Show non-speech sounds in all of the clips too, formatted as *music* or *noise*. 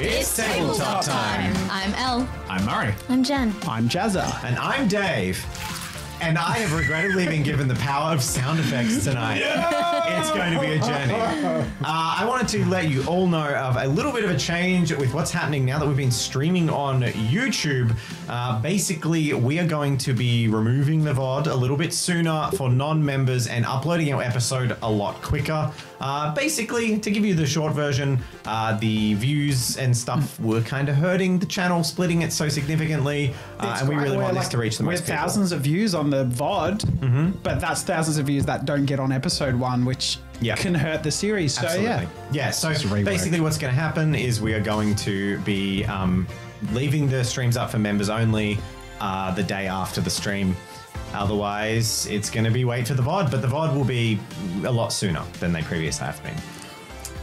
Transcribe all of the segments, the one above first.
It's tabletop time. I'm Elle. I'm Murray. I'm Jen. I'm Jazza. And I'm Dave. And I have regrettably been given the power of sound effects tonight. It's going to be a journey. Uh, I wanted to let you all know of a little bit of a change with what's happening now that we've been streaming on YouTube. Uh, basically, we are going to be removing the VOD a little bit sooner for non members and uploading our episode a lot quicker. Uh, basically, to give you the short version, uh, the views and stuff were kind of hurting the channel, splitting it so significantly. Uh, and we really we're want this to reach the we're most people. thousands of views on the VOD, Mm-hmm. but that's thousands of views that don't get on episode one, which Yeah. can hurt the series. So Absolutely. yeah, Yeah. So basically, what's going to happen is we are going to be um, leaving the streams up for members only uh, the day after the stream. Otherwise, it's going to be wait for the VOD, but the VOD will be a lot sooner than they previously have been.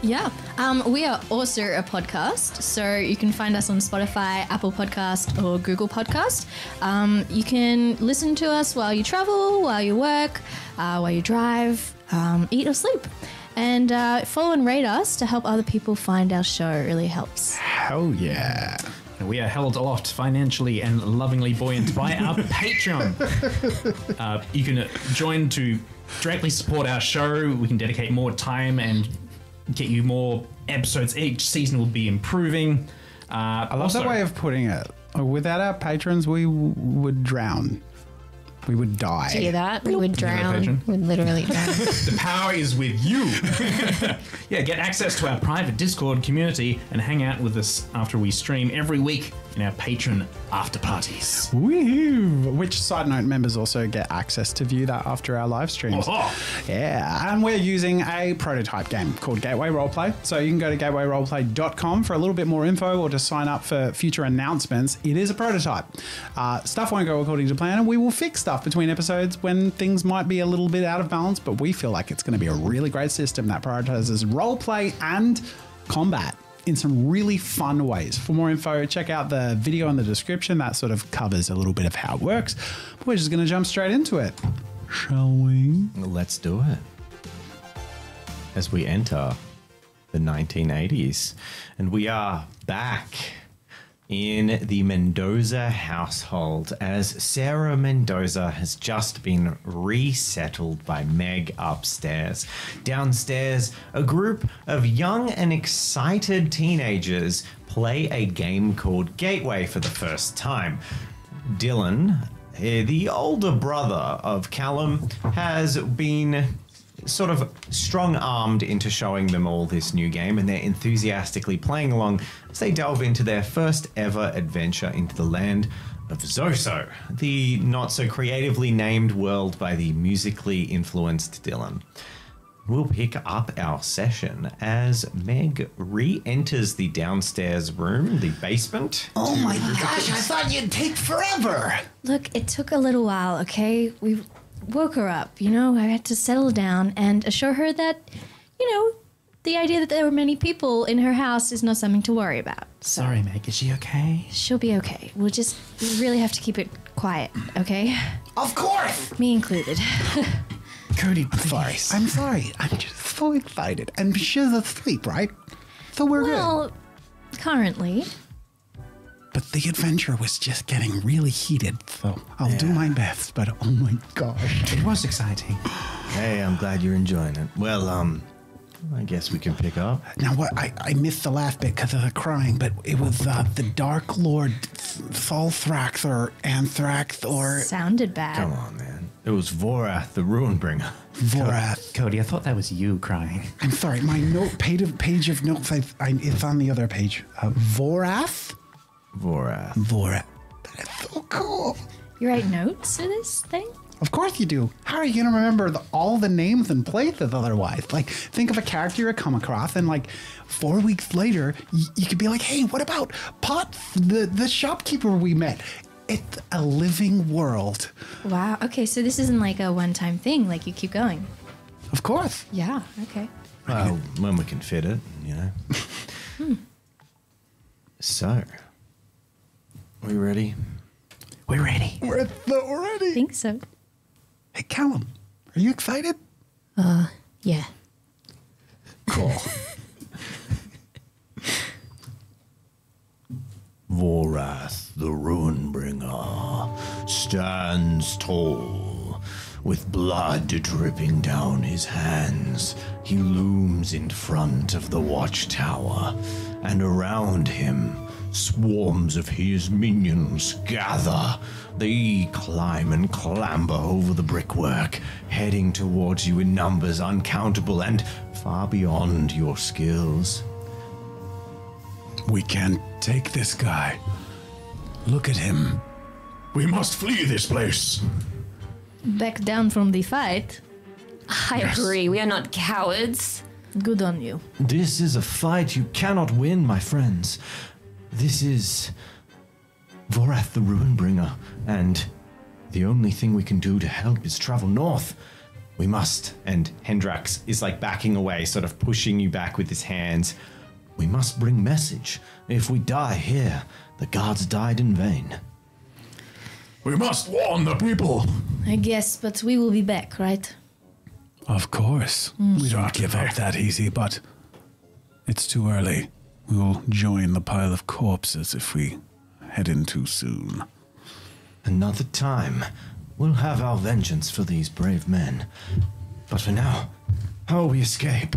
Yeah. Um, we are also a podcast, so you can find us on Spotify, Apple Podcast, or Google Podcast. Um, you can listen to us while you travel, while you work, uh, while you drive, um, eat or sleep. And uh, follow and rate us to help other people find our show. It really helps. hell yeah. We are held aloft financially and lovingly buoyant by our *laughs* Patreon. Uh, you can join to directly support our show. We can dedicate more time and get you more episodes. Each season will be improving. Uh, I love that way of putting it. Without our patrons, we w- would drown. We would die. Do you hear that? We would drown. We'd literally *laughs* drown. The power is with you. *laughs* yeah, get access to our private Discord community and hang out with us after we stream every week in our patron after parties. Woohoo! Which side note, members also get access to view that after our live streams. Oh. Yeah, and we're using a prototype game called Gateway Roleplay. So you can go to gatewayroleplay.com for a little bit more info or to sign up for future announcements. It is a prototype. Uh, stuff won't go according to plan, and we will fix stuff between episodes when things might be a little bit out of balance, but we feel like it's going to be a really great system that prioritizes roleplay and combat in some really fun ways. For more info, check out the video in the description. That sort of covers a little bit of how it works. But we're just going to jump straight into it. Shall we? Let's do it. As we enter the 1980s, and we are back in the Mendoza household as Sarah Mendoza has just been resettled by Meg upstairs. Downstairs, a group of young and excited teenagers play a game called Gateway for the first time. Dylan, eh, the older brother of Callum, has been sort of strong armed into showing them all this new game, and they're enthusiastically playing along as they delve into their first ever adventure into the land of Zoso, the not so creatively named world by the musically influenced Dylan. We'll pick up our session as Meg re enters the downstairs room, the basement. Oh my gosh, I thought you'd take forever. Look, it took a little while, okay? We woke her up, you know? I had to settle down and assure her that, you know, the idea that there were many people in her house is not something to worry about. So Sorry, Meg, is she okay? she'll be okay. We'll just we really have to keep it quiet, okay? Of course. Me included. *laughs* Cody, Sorry. I'm sorry. I'm just so excited. And she's asleep, right? So we're good. well, currently. But the adventure was just getting really heated, so I'll do my best. But oh my gosh. It was exciting. Hey, I'm glad you're enjoying it. Well, um, I guess we can pick up. Now, what? I, I missed the last bit because of the crying, but it was uh, the Dark Lord Solthrax or Anthrax or Sounded bad. Come on, man. It was Vorath, the Ruinbringer. Vorath. Cody, I thought that was you crying. I'm sorry, my note page of, page of notes, I, I, it's on the other page. Uh, Vorath? Vorath. Vorath. That is so cool. You write notes for this thing? Of course you do. How are you going to remember the, all the names and places otherwise? Like, think of a character you come across, and like four weeks later, y- you could be like, hey, what about Potts, the, the shopkeeper we met? It's a living world. Wow. Okay, so this isn't like a one-time thing. Like you keep going. Of course. Yeah. Okay. Well, when we can fit it, you know. hmm. So, we ready? We're ready. We're so ready. I think so. Hey, Callum, are you excited? Uh, yeah. Cool. *laughs* Vorath, the Ruinbringer, stands tall. With blood dripping down his hands, he looms in front of the watchtower, and around him, swarms of his minions gather. They climb and clamber over the brickwork, heading towards you in numbers uncountable and far beyond your skills. We can't take this guy. Look at him. We must flee this place. Back down from the fight. I agree. We are not cowards. Good on you. This is a fight you cannot win, my friends. This is Vorath the Ruinbringer, and the only thing we can do to help is travel north. We must. And Hendrax is like backing away, sort of pushing you back with his hands. We must bring message. If we die here, the gods died in vain. We must warn the people. I guess, but we will be back, right? Of course. Hmm. We don't give up that easy, but it's too early. We will join the pile of corpses if we head in too soon. Another time, we'll have our vengeance for these brave men. But for now, how will we escape?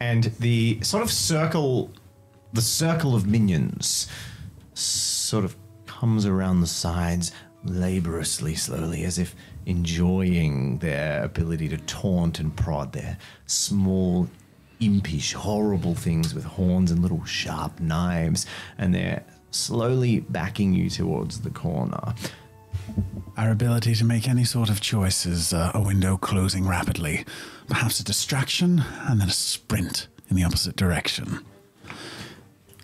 And the sort of circle, the circle of minions, sort of comes around the sides laboriously, slowly, as if enjoying their ability to taunt and prod their small, impish, horrible things with horns and little sharp knives, and they're slowly backing you towards the corner. Our ability to make any sort of choice is uh, a window closing rapidly, perhaps a distraction, and then a sprint in the opposite direction.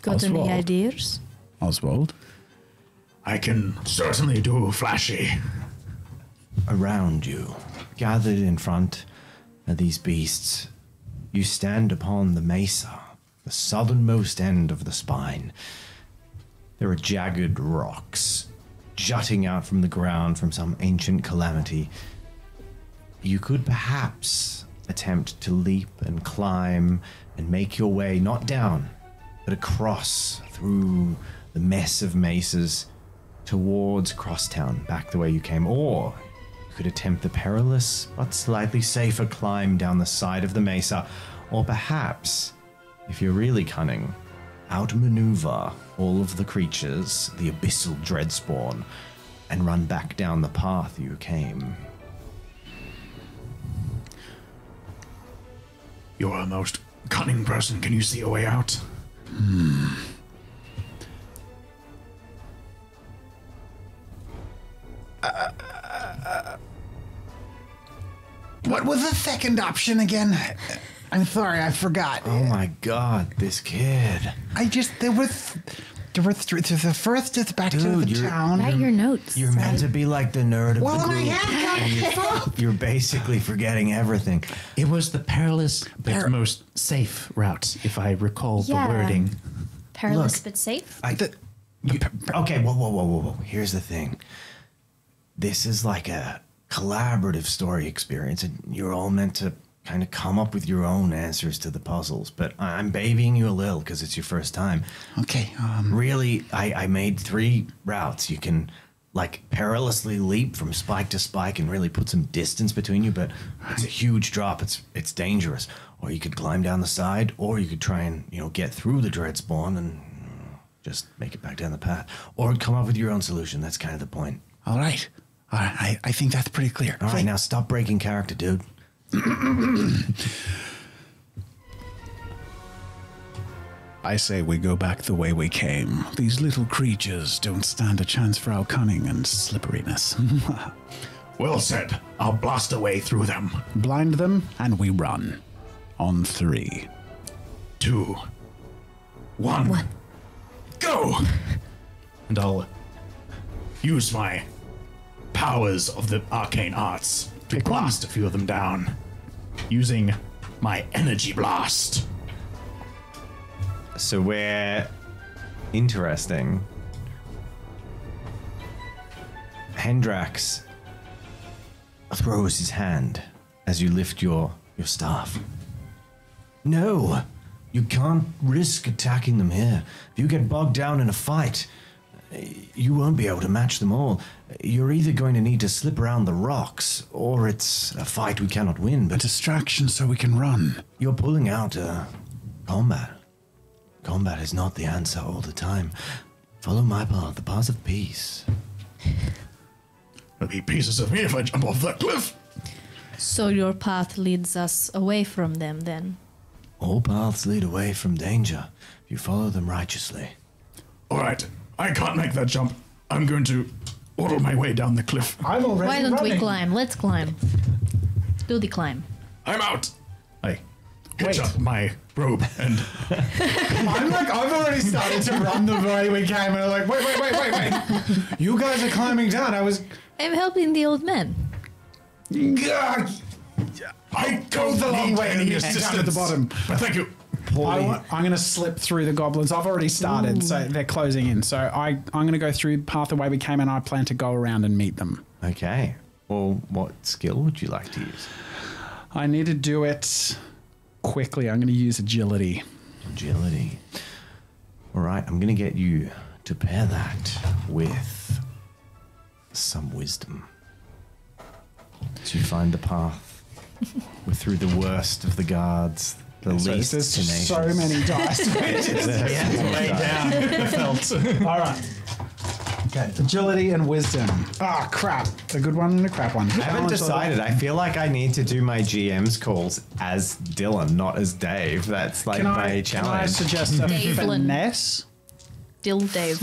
Got any ideas? Oswald? I can certainly do flashy. around you, gathered in front are these beasts, you stand upon the mesa, the southernmost end of the spine. There are jagged rocks jutting out from the ground from some ancient calamity. You could perhaps attempt to leap and climb and make your way not down, but across through the mess of mesas towards Crosstown, back the way you came, or you could attempt the perilous but slightly safer climb down the side of the mesa, or perhaps, if you're really cunning, outmaneuver all of the creatures, the abyssal dreadspawn, and run back down the path you came. You're a most cunning person. Can you see a way out? Hmm. Uh, Uh, what was the second option again? I'm sorry, I forgot. Oh my god, this kid. I just there was there were three. There's the first is back to the you're- town. Write your notes. You're meant to be like the nerd of well, the and I group. had You're basically forgetting everything. It was the perilous but most safe route, if I recall Yeah. the wording. Perilous Look. but safe. I, you- okay, whoa, whoa, whoa, whoa, whoa. Here's the thing. This is like a collaborative story experience, and you're all meant to kind of come up with your own answers to the puzzles. But I'm babying you a little because it's your first time. okay. Um, Really, I, I made three routes. You can like perilously leap from spike to spike and really put some distance between you, but it's a huge drop. It's it's dangerous. Or you could climb down the side, or you could try and you know get through the dread spawn and just make it back down the path, or come up with your own solution. That's kind of the point. all right. All right. I, I think that's pretty clear. All right, now stop breaking character, dude. *clears throat* I say we go back the way we came. These little creatures don't stand a chance for our cunning and slipperiness. *laughs* Well said. I'll blast away through them. Blind them, and we run. On three. Two. One. Go! And I'll use my powers of the arcane arts to blast a few of them down using my energy blast. So we're interesting. Hendrax throws his hand as you lift your your staff. No, you can't risk attacking them here. If you get bogged down in a fight, you won't be able to match them all. You're either going to need to slip around the rocks, or it's a fight we cannot win. A But distraction so we can run. you're pulling out uh, combat. Combat is not the answer all the time. Follow my path, the path of peace. There'll be pieces of me if I jump off that cliff. So your path leads us away from them then. All paths lead away from danger if you follow them righteously. All right, I can't make that jump. I'm going to waddle my way down the cliff. I'm already Why don't we climb? Let's climb. Do the climb. I'm out. I hitch Wait. up my robe and I'm like, I've already started to *laughs* run the way we came, and I'm like, wait, wait, wait, wait, wait. You guys are climbing down. I was. I'm helping the old man. Gah! I Go the long way and any you end assistance. down at the bottom. But thank you. I want, I'm going to slip through the goblins. I've already started, so they're closing in. So I, I'm going to go through path the way we came, and I plan to go around and meet them. Okay. Well, what skill would you like to use? I need to do it quickly. I'm going to use agility. Agility. All right, I'm going to get you to pair that with some wisdom. So you find the path with *laughs* through the worst of the guards, the So least there's tenacious. so many dice. *laughs* Lay down felt. *laughs* All right. Okay, agility and wisdom. Ah, crap. A good one and a crap one. I haven't decided. I feel like I need to do my GM's calls as Dylan, not as Dave. That's like Can my I, can I suggest a *laughs* Dave Lynn. finesse? Dill Dave.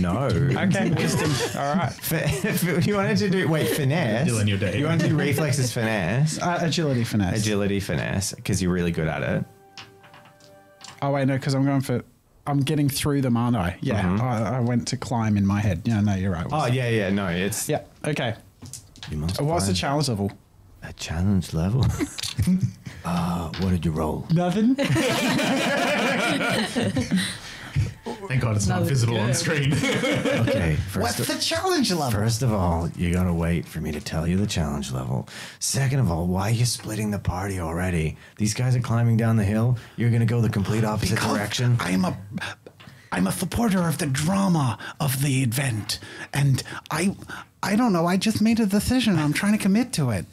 no. Okay, wisdom. All right. *laughs* Fi- you wanted to do wait finesse. Dylan, you're Dave. You want to do reflexes finesse, Uh, agility finesse. agility finesse because you're really good at it. Oh wait, no, because I'm going for. I'm getting through them, aren't I? Yeah, I, I went to climb in my head. Yeah, no, you're right. Oh yeah, yeah. No, it's yeah. Okay. You must Uh, What's the find challenge level? a challenge level. uh, *laughs* what did you roll? Nothing. *laughs* Thank God it's not visible on screen. *laughs* Okay, What's first, the challenge level? first of all, you gotta wait for me to tell you the challenge level. Second of all, why are you splitting the party already? These guys are climbing down the hill. You're gonna go the complete opposite Because direction. I'm a I'm a supporter of the drama of the event, and I I don't know. I just made a decision. I'm trying to commit to it.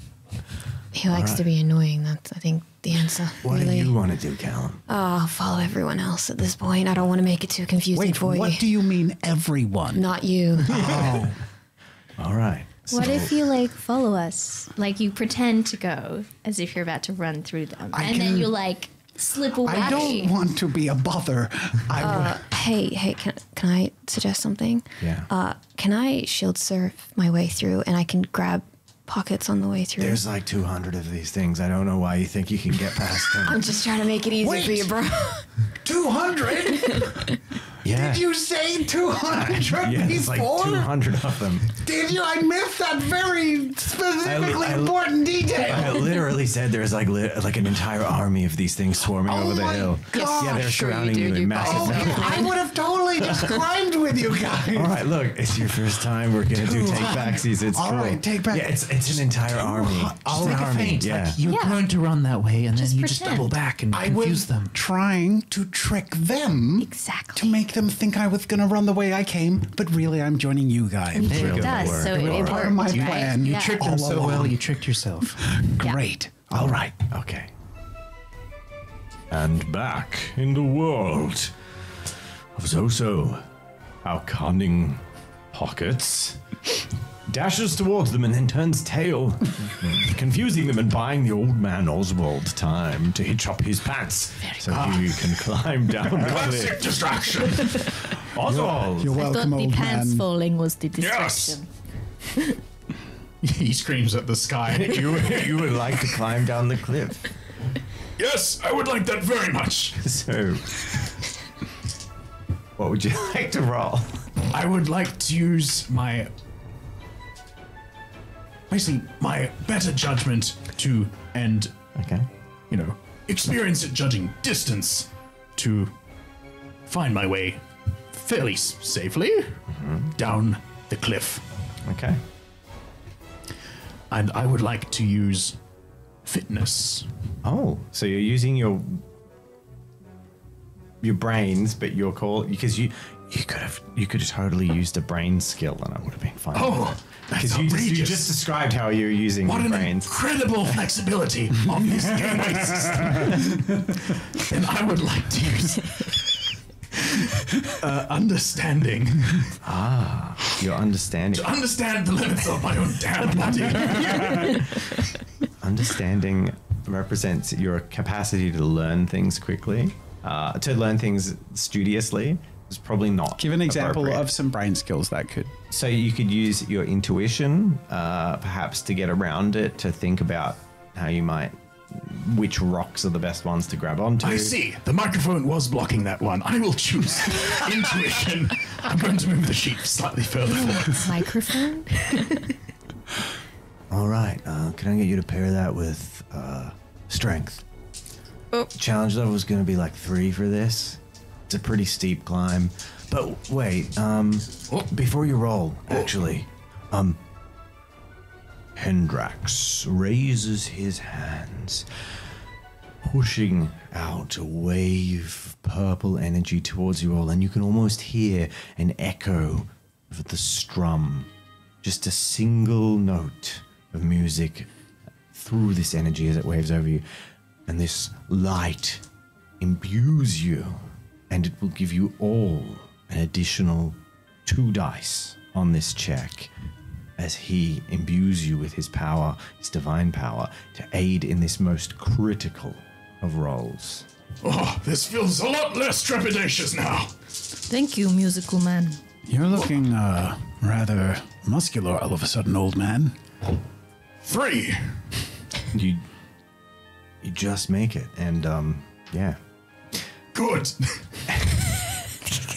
He likes to be annoying. That's, I think, the answer. What really. do you want to do, Callum? Oh, I'll follow everyone else at this point. I don't want to make it too confusing Wait, for what you. What do you mean, everyone? Not you. Oh, *laughs* All right. What so- if you like follow us? Like you pretend to go as if you're about to run through them, I and then can- you like slip away. I don't want to be a bother. I Uh, hey, hey, can, can I suggest something? Yeah. Uh, can I shield surf my way through and I can grab pockets on the way through? There's like 200 of these things. I don't know why you think you can get past them. *laughs* I'm just trying to make it easy for you, bro. *laughs* two hundred. *laughs* yeah. Did you say two hundred *laughs* yeah, there's like 200 of them. Did you? I missed that very specifically I- I- important detail. I literally said there's like li- like an entire army of these things swarming Oh over the my hill. gosh. Yeah, they're Sure you surrounding do, you in you massive Oh, numbers. I would have totally *laughs* just climbed with you guys. All right, look, it's your first time. We're gonna do take backsies. It's All cool. right, take back- Yeah, it's it's an entire army. I'll Just a army. Feint, Yeah. like you're Yeah. going to run that way, and Just then you just double back and I confuse was them. trying to trick them Exactly. to make them think I was going to run the way I came, but really I'm joining you guys. It There you does. go. So It it, will it work. Part of my right? plan. You Yeah. Tricked them All so well, you tricked yourself. *laughs* Great. All right. Okay. And back in the world of Zoso, our cunning pockets dashes towards them and then turns tail, confusing them and buying the old man Oswald time to hitch up his pants so he can climb *laughs* down the Classic cliff. distraction. *laughs* Oswald! You're I thought welcome, the old pants man. falling was the Yes. distraction. he screams at the sky. *laughs* you, you would like to climb down the cliff. yes, I would like that very much. So, what would you like to roll? I would like to use my basically my better judgment to and Okay. you know experience at judging distance to find my way fairly s- safely mm-hmm. down the cliff. Okay. And I would like to use fitness. Oh, so you're using your your brains, but your call because you You could have you could have totally used a brain skill and I would have been fine. Oh, because you, just- you just described how you're using What your an brains. incredible *laughs* flexibility of this gateway system. and I would like to use *laughs* uh, understanding Ah, Your understanding to understand the limits of my own damn body. *laughs* understanding represents your capacity to learn things quickly, uh, to learn things studiously. Is probably not. Give an example of some brain skills that could. So you could use your intuition, uh, perhaps, to get around it, to think about how you might, which rocks are the best ones to grab onto. I see. The microphone was blocking that one. I will choose *laughs* intuition. I'm going to move the sheet slightly further forward. Microphone? *laughs* All right. Uh, can I get you to pair that with uh, strength? Oh. Challenge level is going to be like three for this. A pretty steep climb. But wait, um, before you roll, actually, um, Hendrax raises his hands, pushing out a wave of purple energy towards you all, and you can almost hear an echo of the strum. Just a single note of music through this energy as it waves over you. And this light imbues you, and it will give you all an additional two dice on this check as he imbues you with his power, his divine power, to aid in this most critical of roles. Oh, this feels a lot less trepidatious now. Thank you, musical man. You're looking uh, rather muscular all of a sudden, old man. Three. You you just make it, and um, yeah. Good.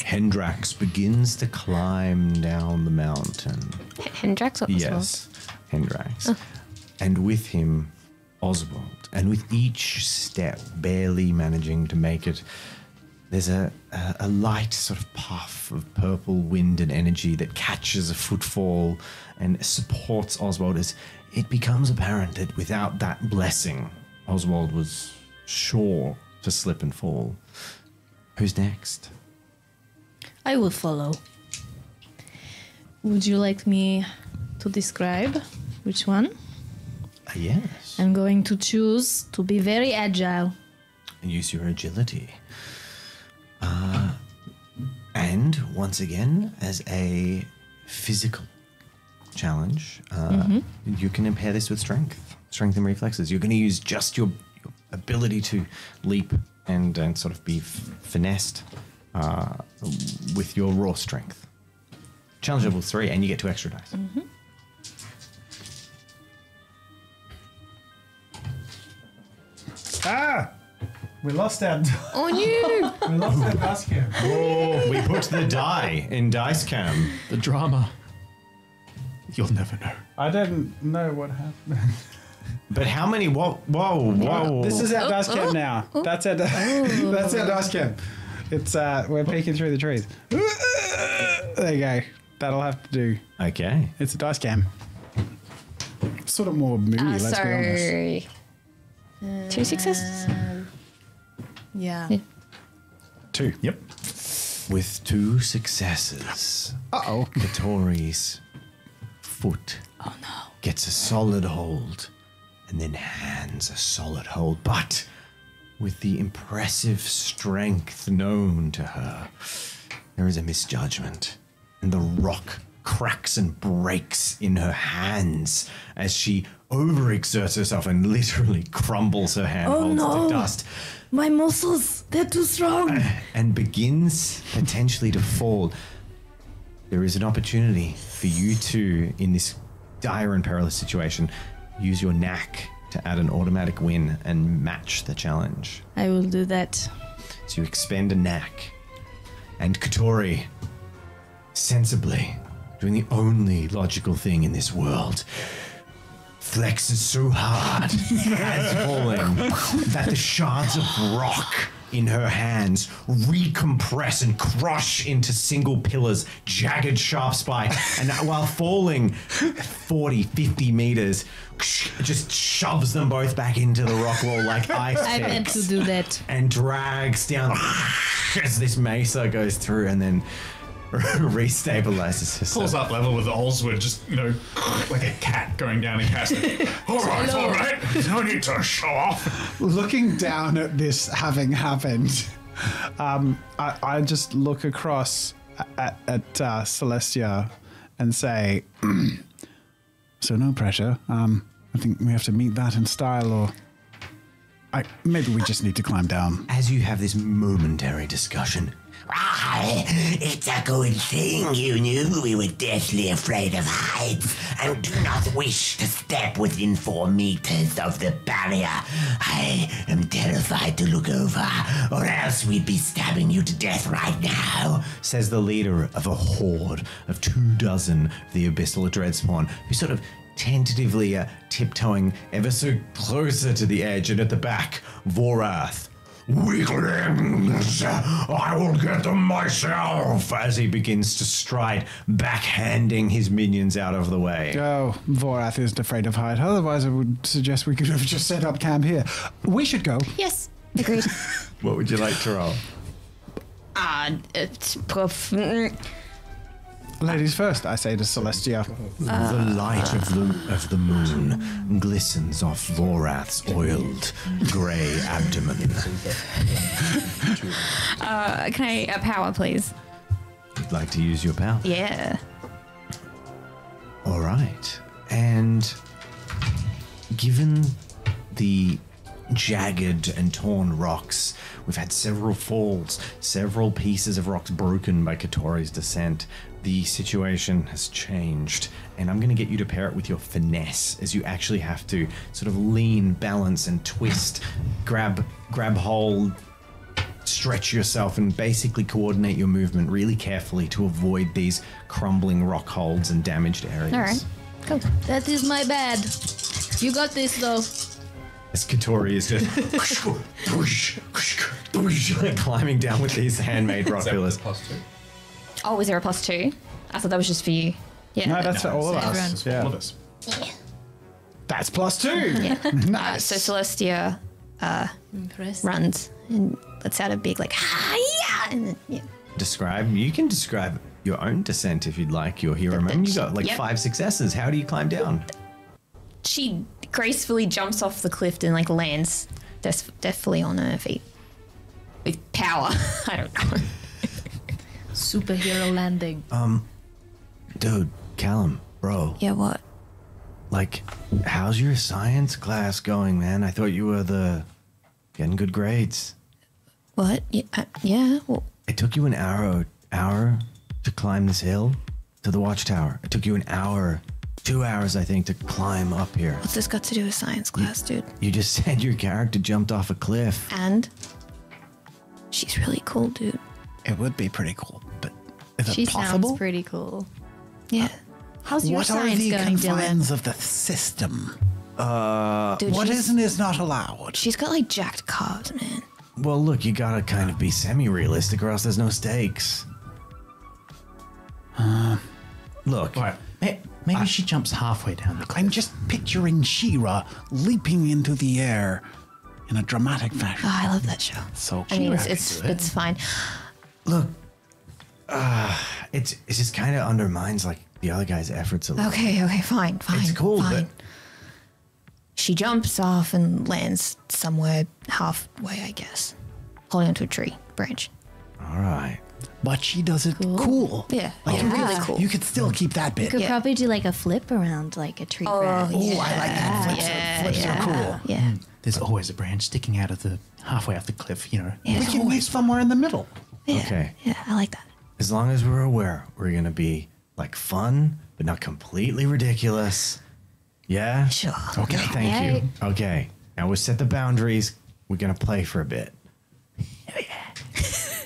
Hendrax begins to climb down the mountain. Hendrax Oswald. Yes, Hendrax. Oh. And with him, Oswald. And with each step, barely managing to make it, there's a, a, a light sort of puff of purple wind and energy that catches a footfall and supports Oswald as it becomes apparent that without that blessing, Oswald was sure to slip and fall. Who's next? I will follow. Would you like me to describe which one? Uh, yes. I'm going to choose to be very agile. and use your agility. Uh, and once again, as a physical challenge, uh, you can impair this with strength, strength and reflexes. You're going to use just your ability to leap and, and sort of be f- finessed uh, with your raw strength. Challenge level three, and you get two extra dice. Ah! We lost our. On you! *laughs* we lost our basket. Oh, we put the die in dice cam. The drama. You'll never know. I didn't know what happened. *laughs* But how many? Whoa, whoa, whoa! This is our Oh, dice cam oh, now. That's our. *laughs* that's our dice cam. It's uh, we're peeking through the trees. *laughs* There you go. That'll have to do. okay. It's a dice cam. Sort of more moody. Uh, let's be honest. sorry. Two successes? Yeah. Two. Yep. With two successes, Uh oh. Katori's foot Oh no. gets a solid hold and then hands a solid hold. But with the impressive strength known to her, there is a misjudgment, and the rock cracks and breaks in her hands as she overexerts herself and literally crumbles her handholds oh, no. to dust My muscles, they're too strong. Uh, and begins potentially to fall, there is an opportunity for you to, in this dire and perilous situation, use your knack to add an automatic win and match the challenge. I will do that. So you expend a knack, and Katori, sensibly, doing the only logical thing in this world, flexes so hard *laughs* as falling that the shards of rock in her hands recompress and crush into single pillars, jagged sharp spikes, *laughs* and while falling 40, 50 meters, just shoves them both back into the rock wall like *laughs* ice I meant picks to do that. and drags down as this mesa goes through and then *laughs* restabilizes herself. Pulls up level with Oswald, just, you know, like a cat going down and casting. *laughs* all right, all right. No need to show off. Looking down at this having happened, um, I, I just look across at, at uh, Celestia and say, *clears throat* "So no pressure. Um, I think we have to meet that in style, or I, maybe we just need to climb down." As you have this momentary discussion, Why, it's a good thing you knew we were deathly afraid of heights and do not wish to step within four meters of the barrier. I am terrified to look over, or else we'd be stabbing you to death right now. says the leader of a horde of two dozen of the Abyssal Dreadspawn, who sort of tentatively are tiptoeing ever so closer to the edge, and at the back, Vorath. Weaklings! I will get them myself! As he begins to stride, backhanding his minions out of the way. Oh, Vorath isn't afraid of height. Otherwise, I would suggest we could have just set up camp here. We should go. Yes, agreed. *laughs* What would you like to roll? Ah, it's puff. Ladies first, I say to Celestia. the light of the of the moon glistens off Vorath's oiled grey abdomen. Uh, can I a power, please? You'd like to use your power? Yeah. All right. And given the jagged and torn rocks, we've had several falls, several pieces of rocks broken by Katori's descent. The situation has changed, and I'm going to get you to pair it with your finesse, as you actually have to sort of lean, balance, and twist, grab, grab hold, stretch yourself and basically coordinate your movement really carefully to avoid these crumbling rock holds and damaged areas. All right. Cool. That is my bad. You got this though. As Katori is just *laughs* *laughs* climbing down with these handmade rock pillars. Oh, was there a plus two? I thought that was just for you. Yeah. No, that's for all of Everyone. us. Yeah. All of us. That's plus two. *laughs* nice. so Celestia uh, Impressed. runs and lets out a big like hi and then, yeah. Describe. You can describe your own descent if you'd like. Your hero. Remember, you got like Yep. five successes. How do you climb down? She gracefully jumps off the cliff and like lands des- deftly on her feet with power. *laughs* I don't know. Superhero landing. Um, dude, Callum, bro, yeah, what? like, how's your science class going, man? I thought you were the getting good grades. What? Yeah, uh, yeah. Well, It took you an hour hour to climb this hill to the watchtower. It took you an hour, two hours, I think, to climb up here. what's this got to do with science class, dude? You just *laughs* said your character jumped off a cliff. And she's really cool, dude. It would be pretty cool, but is She it possible? sounds pretty cool. Yeah. Uh, how's your what are the going, Dylan? confines of the system? Uh, dude, What she's, is and is not allowed? She's got like jacked calves, man. Well, look, you gotta kind of be semi-realistic, or else there's no stakes. Uh, look, Right. May- Maybe she jumps halfway down the cliff. I'm just picturing She-Ra leaping into the air in a dramatic fashion. Oh, I love that show. So I mean, She-Ra it's could it's, do it. it's fine. Look, uh, it's it just kind of undermines like the other guy's efforts a little. Okay, okay, fine, fine. It's cool, fine. but She jumps off and lands somewhere halfway, I guess, holding onto a tree branch. all right. But she does it cool. Yeah, Like, yeah, really cool. You could still keep that bit. You Could Yeah. probably do like a flip around like a tree Oh, branch. Oh, I like that. Flips, yeah, are, flips yeah. are cool. Yeah, There's always a branch sticking out of the halfway off the cliff, you know. yeah, We can meet somewhere in the middle. Yeah. Okay. Yeah, I like that. As long as we're aware, we're gonna be like fun, but not completely ridiculous. Yeah. Sure. Okay. Thank you. Okay. Now we set the boundaries. We're gonna play for a bit. Oh, yeah. *laughs*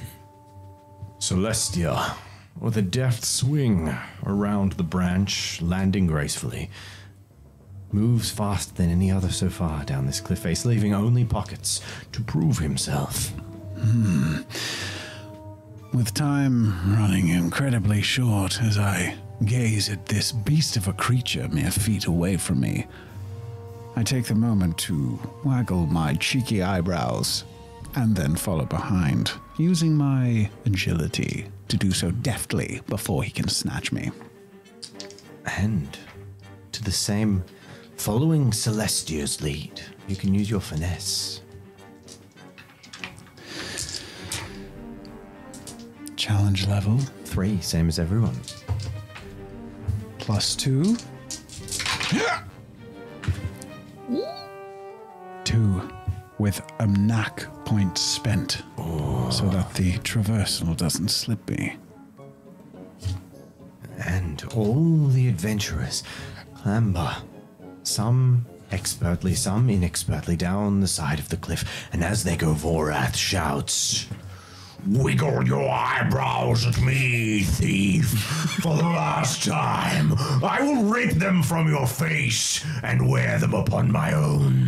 Celestia, with a deft swing around the branch, landing gracefully, moves faster than any other so far down this cliff face, leaving only pockets to prove himself. Hmm. With time running incredibly short as I gaze at this beast of a creature mere feet away from me, I take the moment to waggle my cheeky eyebrows and then follow behind. using my agility to do so deftly before he can snatch me. And to the same, following Celestia's lead, you can use your finesse. Challenge level Three, same as everyone. plus two. Two with a knack point spent so that the traversal doesn't slip me. And all the adventurers clamber, some expertly, some inexpertly, down the side of the cliff. And as they go, Vorath shouts, Wiggle your eyebrows at me, thief. For the last time, I will rip them from your face and wear them upon my own.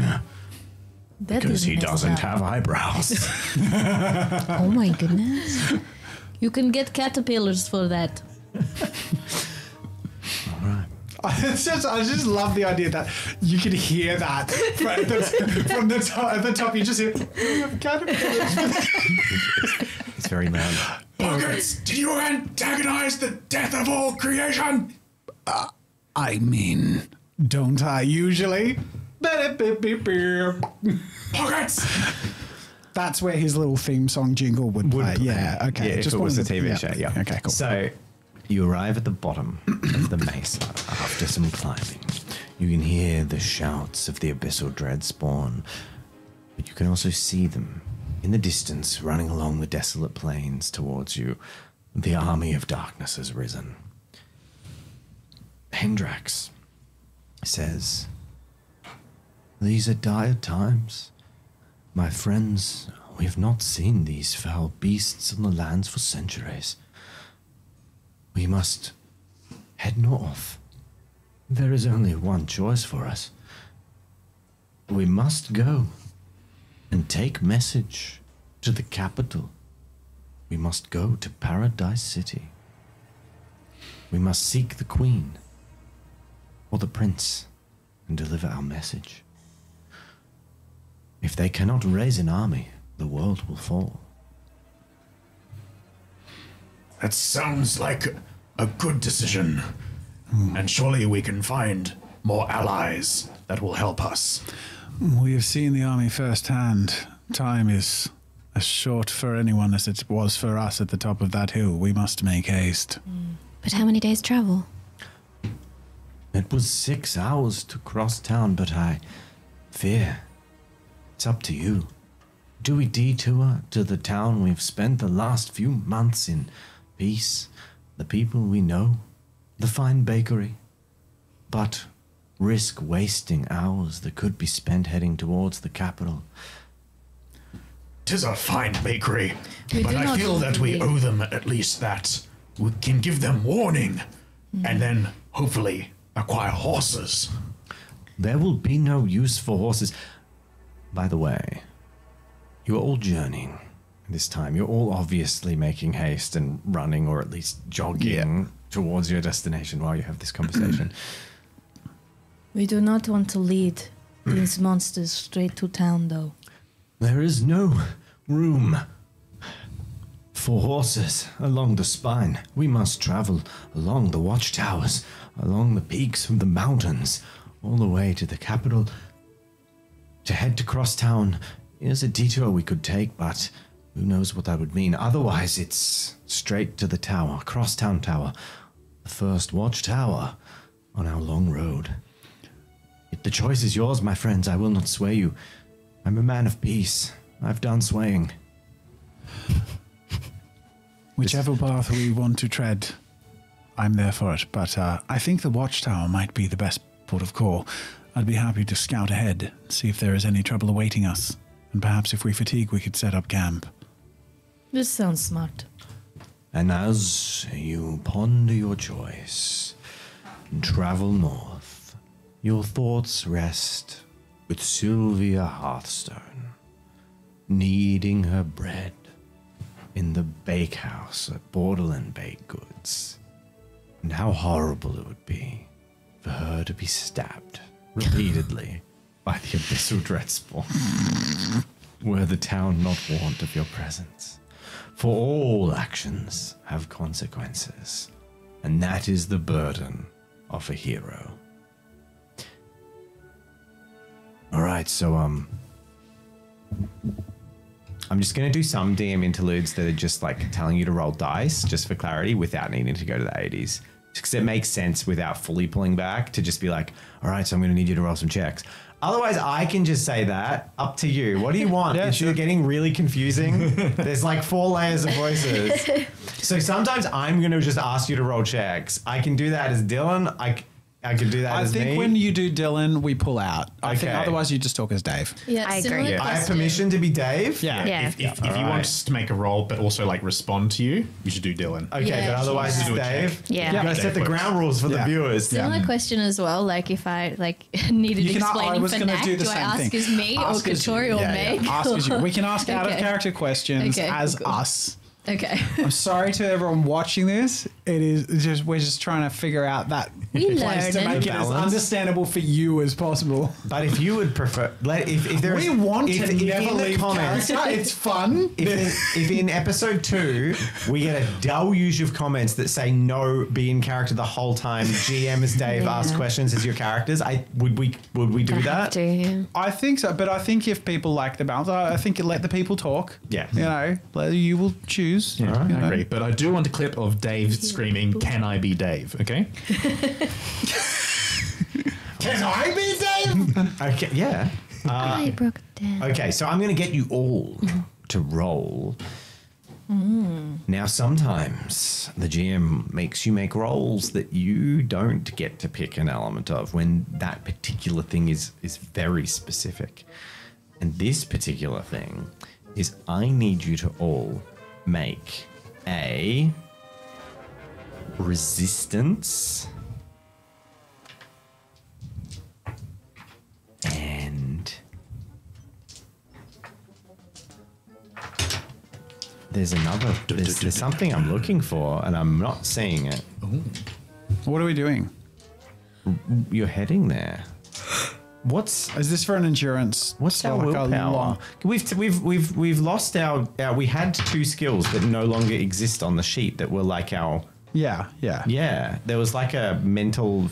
That Because he doesn't up. have eyebrows. *laughs* Oh my goodness. You can get caterpillars for that. *laughs* It's just, I just love the idea that you can hear that from the, from the top. At the top, you just hear caterpillars. *laughs* it's very loud. Pockets, did you antagonize the death of all creation? Uh, I mean, Don't I usually? Pockets! That's where his little theme song jingle would, play. Yeah, okay. Yeah, if it was a wanted- TV show, yeah. Okay, cool. So you arrive at the bottom of the mesa after some climbing. You can hear the shouts of the abyssal dread spawn, but you can also see them in the distance running along the desolate plains towards you. The army of darkness has risen. Hendrax says, These are dire times. My friends, we've not seen these foul beasts on the lands for centuries. We must head north. There is only one choice for us. We must go and take message to the capital. We must go to Paradise City. We must seek the queen or the prince and deliver our message. If they cannot raise an army, the world will fall. That sounds like a good decision. Hmm. And surely we can find more allies that will help us. We have seen the army firsthand. Time is as short for anyone as it was for us at the top of that hill. We must make haste. Mm. But how many days travel? It was six hours to Crosstown, but I fear it's up to you. Do we detour to the town we've spent the last few months in peace, the people we know, the fine bakery, but risk wasting hours that could be spent heading towards the capital? Tis a fine bakery, We but I feel that we owe them at least that. We can give them warning, Mm. and then hopefully acquire horses. There will be no use for horses. By the way, you're all journeying this time. You're all obviously making haste and running, or at least jogging towards your destination while you have this conversation. *clears throat* We do not want to lead these monsters straight to town, though. there is no room for horses along the spine. We must travel along the watchtowers, along the peaks of the mountains, all the way to the capital. To head to Crosstown is a detour we could take, but who knows what that would mean. Otherwise, it's straight to the tower, Crosstown Tower, the first watchtower on our long road. If the choice is yours, my friends, I will not sway you. I'm a man of peace. I've done swaying. *laughs* Whichever path we want to tread, I'm there for it. But uh, I think the watchtower might be the best port of call. I'd be happy to scout ahead, see if there is any trouble awaiting us, and perhaps if we fatigue, we could set up camp. This sounds smart. And as you ponder your choice travel north, your thoughts rest with Sylvia Hearthstone, kneading her bread in the bakehouse at Borderland Baked Goods. And how horrible it would be for her to be stabbed repeatedly *laughs* by the Abyssal Dreadspawn, were the town not warned of your presence. For all actions have consequences, and that is the burden of a hero. All right, so um, I'm just going to do some DM interludes that are just like telling you to roll dice, just for clarity, without needing to go to the 80s. Because it makes sense without fully pulling back to just be like, all right, so I'm going to need you to roll some checks. Otherwise, I can just say that. Up to you. What do you want? *laughs* Yeah, it's sure. getting really confusing. *laughs* There's like four layers of voices. *laughs* so sometimes I'm going to just ask you to roll checks. I can do that as Dylan. I, c- I can do that I as think me. when you do Dylan, we pull out. I think Okay. otherwise you just talk as Dave. Yeah, I similar agree. I have permission to be Dave? Yeah. Yeah. If, if, if you Alright. want us to make a roll, but also like respond to you, you should do Dylan. Okay, Yeah, but otherwise yeah. it's Do a. Dave. Yeah. You gotta Yeah. set the Dave ground rules for Yeah. the viewers. Similar question as well. Like if I like *laughs* needed You can- I explaining was for gonna Knack, do do, I ask thing. as me Ask or as. Katori or Yeah, yeah. Meg? Ask as you. We can ask *laughs* out of character questions as cool, cool. us. Okay. I'm sorry to everyone watching this. It is just we're just trying to figure out that We place to make it as understandable for you as possible. But if you would prefer, let, if, if there's, We want if, to if never in the leave comments, character. It's fun. if in, if in episode two we get a deluge of comments that say no, be in character the whole time. GM as Dave Yeah. asks questions as your characters. I would we would we do Gonna that? to, yeah. I think so, but I think if people like the balance, I I think you let the people talk. Yeah. you know, you will choose. Yeah, you know. I agree. But I do want a clip of Dave screaming, Can I be Dave? Okay? *laughs* Can I be Dave? *laughs* Okay, yeah. I uh, broke down. Okay, so I'm going to get you all to roll. Mm. Now, sometimes the GM makes you make rolls that you don't get to pick an element of when that particular thing is, is very specific. And this particular thing is I need you to all make a resistance. And there's another there's, there's something i'm looking for and i'm not seeing it. What are we doing? you're heading there. What's Is this for an endurance? what's our like willpower? we've we've we've we've lost our, our we had two skills that no longer exist on the sheet that were like our Yeah, yeah. yeah there was like a mental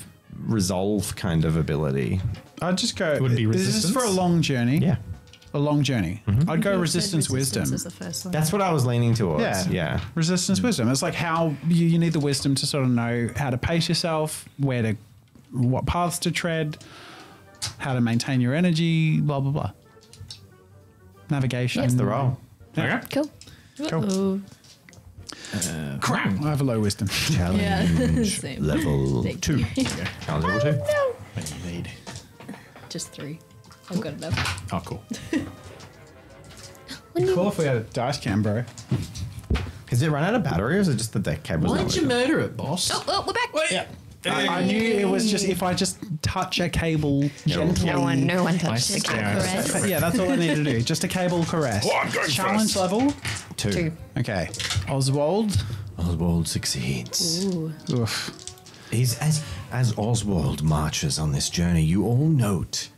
resolve kind of ability I'd just go. Would be Is this for a long journey? yeah a long journey. Mm-hmm. I'd go resistance, wisdom. is the first one. that's what i was leaning towards Yeah, yeah Resistance, mm. wisdom. It's like how you, you need the wisdom to sort of know how to pace yourself, where to, what paths to tread, how to maintain your energy, blah blah blah. Navigation. that's the roll Okay. Cool. Cool. Uh, Crap. Hmm. I have a low wisdom. challenge *laughs* Same. level Thank two you. challenge level two oh, What do you need? Just three. I've got enough. Oh, cool. *laughs* cool if we had a *laughs* dice cam, bro. Has it run out of battery or is it just that the cable's Why not did you working? murder it, boss? Oh, oh, we're back. Yeah. I, I knew it was just if I just touch a cable gently. No one, no one touched the stare. camera. Caress. Yeah, that's all I need to do. Just a cable caress. Oh, I'm going Challenge first. level. Two. Two. Okay. Oswald. Oswald succeeds. Oof. He's as as Oswald marches on this journey, you all note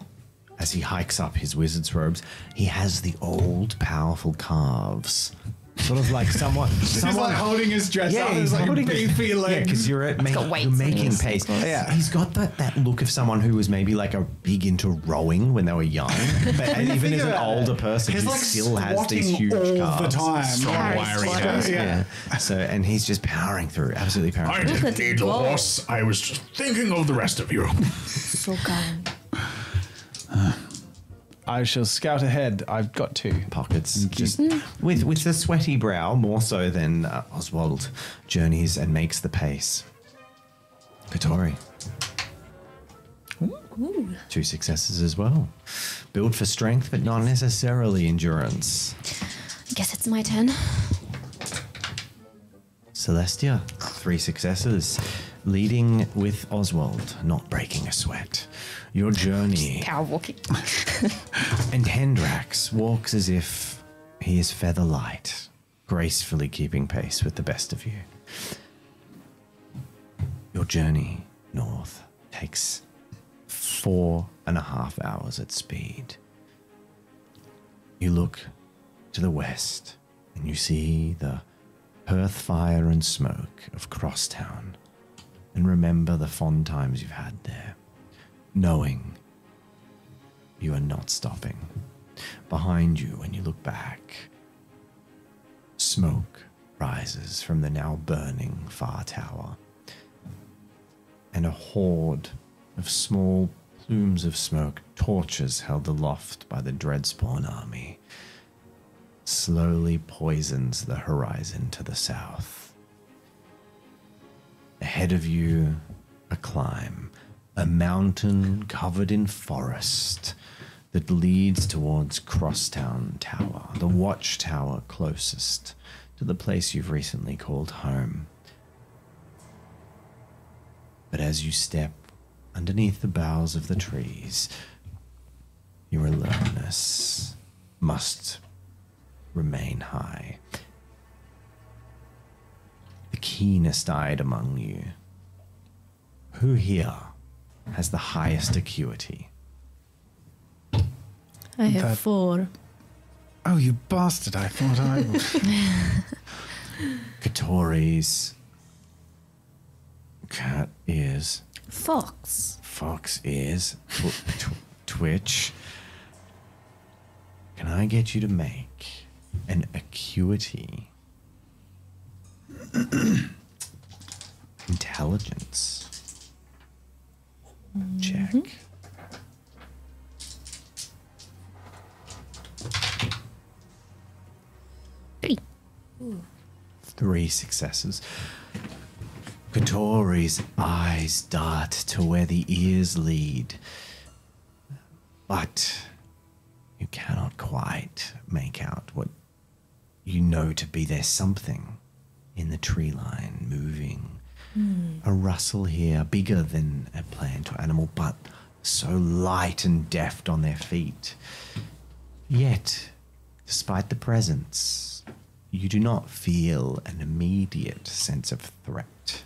as he hikes up his wizard's robes, he has the old powerful calves. Sort of like someone *laughs* someone holding his dress yeah, up. he's like holding beefy his, legs. Yeah, because you're at make, you're making pace. Yeah. he's got that, that look of someone who was maybe like a big into rowing when they were young, *laughs* but even as an about it. older person, he like still has these huge all the calves. time. Strong Yeah. wiry Squat. guys. Yeah. So and he's just powering through, absolutely powering I through. didn't need a horse. I was just thinking of the rest of you. So kind. *laughs* I shall scout ahead. I've got two. pockets, just with with a sweaty brow, more so than uh, Oswald journeys and makes the pace. Katori. Two successes as well. Build for strength, but not necessarily endurance. I guess it's my turn. Celestia, three successes. Leading with Oswald, not breaking a sweat. Your journey Power walking. *laughs* And Hendrax walks as if he is feather light, gracefully keeping pace with the best of you. Your journey north takes four and a half hours at speed. You look to the west and you see the hearth fire and smoke of Crosstown, and remember the fond times you've had there, knowing you are not stopping. Behind you, when you look back, smoke rises from the now burning far tower, and a horde of small plumes of smoke, torches held aloft by the Dreadspawn army, slowly poisons the horizon to the south. Ahead of you, a climb, a mountain covered in forest that leads towards Crosstown Tower, the watchtower closest to the place you've recently called home. But as you step underneath the boughs of the trees, your alertness must remain high. The keenest eyed among you. Who here has the highest acuity? I have That- four. Oh, you bastard! I thought I was. *laughs* Katori's cat is Fox. fox is tw- tw- twitch. Can I get you to make an acuity *clears throat* intelligence check? Mm-hmm. Three. Three successes. Katori's eyes dart to where the ears lead, but you cannot quite make out what you know to be there's something in the tree line moving. Hmm. A rustle here, bigger than a plant or animal, but so light and deft on their feet. Yet, despite the presence, you do not feel an immediate sense of threat.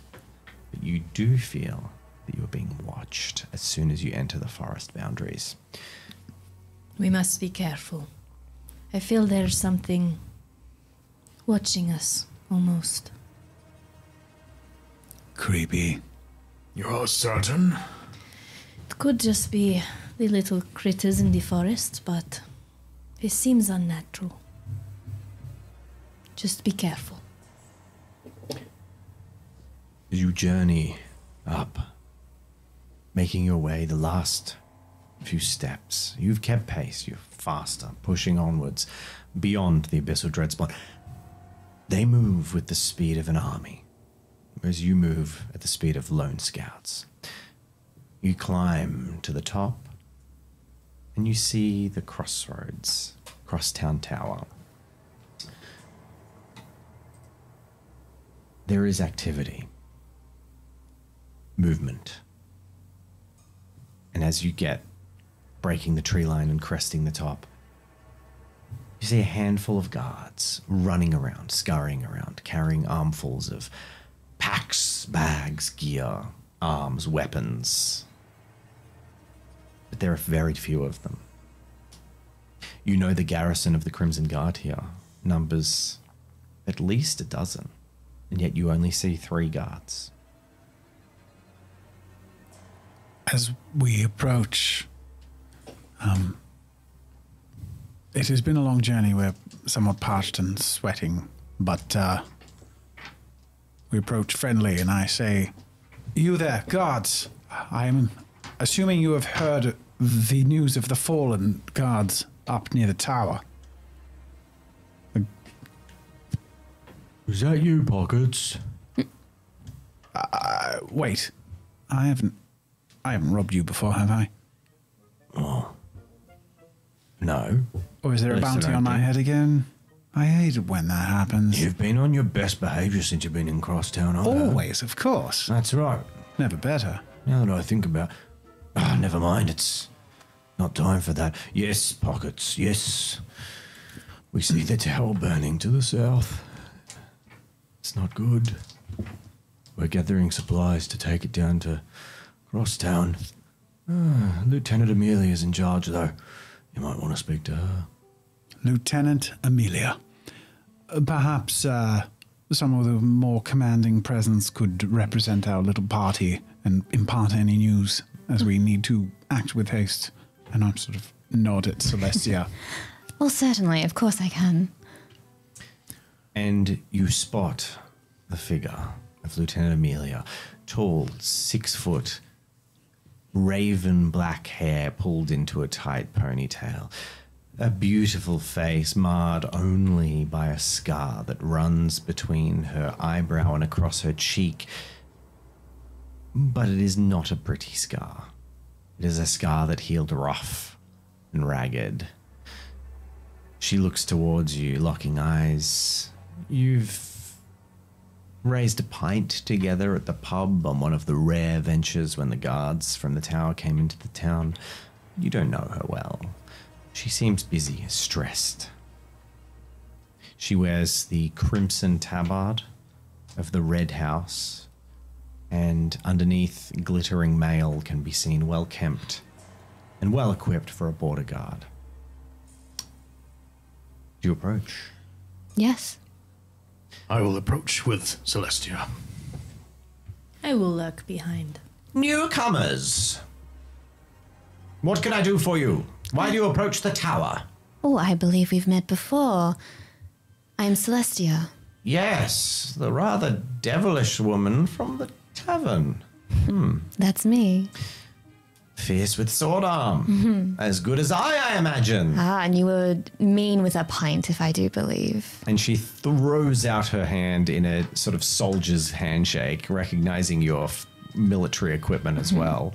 But you do feel that you are being watched as soon as you enter the forest boundaries. We must be careful. I feel there's something watching us, almost. Creepy. You're certain? It could just be the little critters in the forest, but it seems unnatural. Just be careful. As you journey up, making your way the last few steps, you've kept pace, you're faster, pushing onwards beyond the abyssal dreadspawn. They move with the speed of an army, whereas you move at the speed of lone scouts. You climb to the top, and you see the crossroads, Crosstown Tower. There is activity movement. And as you get breaking the tree line and cresting the top, you see a handful of guards running around, scurrying around, carrying armfuls of packs, bags, gear, arms, weapons. But there are very few of them. You know the garrison of the Crimson Guard here numbers at least a dozen, and yet you only see three guards. As we approach, um, it has been a long journey. We're somewhat parched and sweating, but uh, we approach friendly, and I say, "You there, guards? I am assuming you have heard the news of the fallen guards up near the tower." Is that you, Pockets? Uh, wait, I haven't, I haven't robbed you before, have I? Oh, No. Or is there a bounty on my head again? I hate it when that happens. You've been on your best behaviour since you've been in Crosstown. Heard. Always, of course. That's right. Never better. Now that I think about Ah, never mind, it's not time for that. Yes, Pockets, yes. We see the tower burning to the south. It's not good. We're gathering supplies to take it down to Crosstown. Ah, Lieutenant Amelia's in charge, though. You might want to speak to her. Lieutenant Amelia. perhaps uh, some of the more commanding presence could represent our little party and impart any news as we need to act with haste. And I'm sort of nod at Celestia. *laughs* Well, certainly, of course I can. and you spot the figure of Lieutenant Amelia, tall, six foot, raven black hair pulled into a tight ponytail, a beautiful face marred only by a scar that runs between her eyebrow and across her cheek. But it is not a pretty scar. It is a scar that healed rough and ragged. She looks towards you, locking eyes. You've raised a pint together at the pub on one of the rare ventures when the guards from the tower came into the town. You don't know her well. She seems busy, stressed. She wears the crimson tabard of the Red House, and underneath glittering mail can be seen well kempt and well equipped for a border guard. Do you approach? Yes. I will approach with Celestia. I will lurk behind. Newcomers! What can I do for you? Why do you approach the tower? Oh, I believe we've met before. I'm Celestia. Yes, the rather devilish woman from the tavern. Hmm. That's me. Fierce with sword arm. As good as I, I imagine. Ah, and you were mean with a pint, if I do believe. And she throws out her hand in a sort of soldier's handshake, recognizing your f- military equipment as well.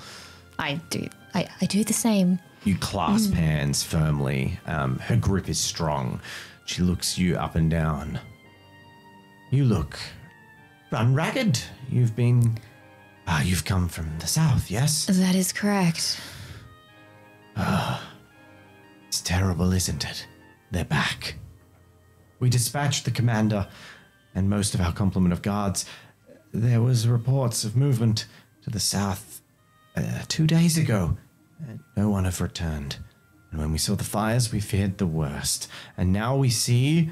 I do. I, I do the same. You clasp hands firmly. Um, her grip is strong. She looks you up and down. You look run ragged. You've been. Ah, you've come from the south, yes? That is correct. It's terrible, isn't it? They're back. We dispatched the commander and most of our complement of guards. There was reports of movement to the south uh, two days ago. No one have returned. And when we saw the fires, we feared the worst. And now we see,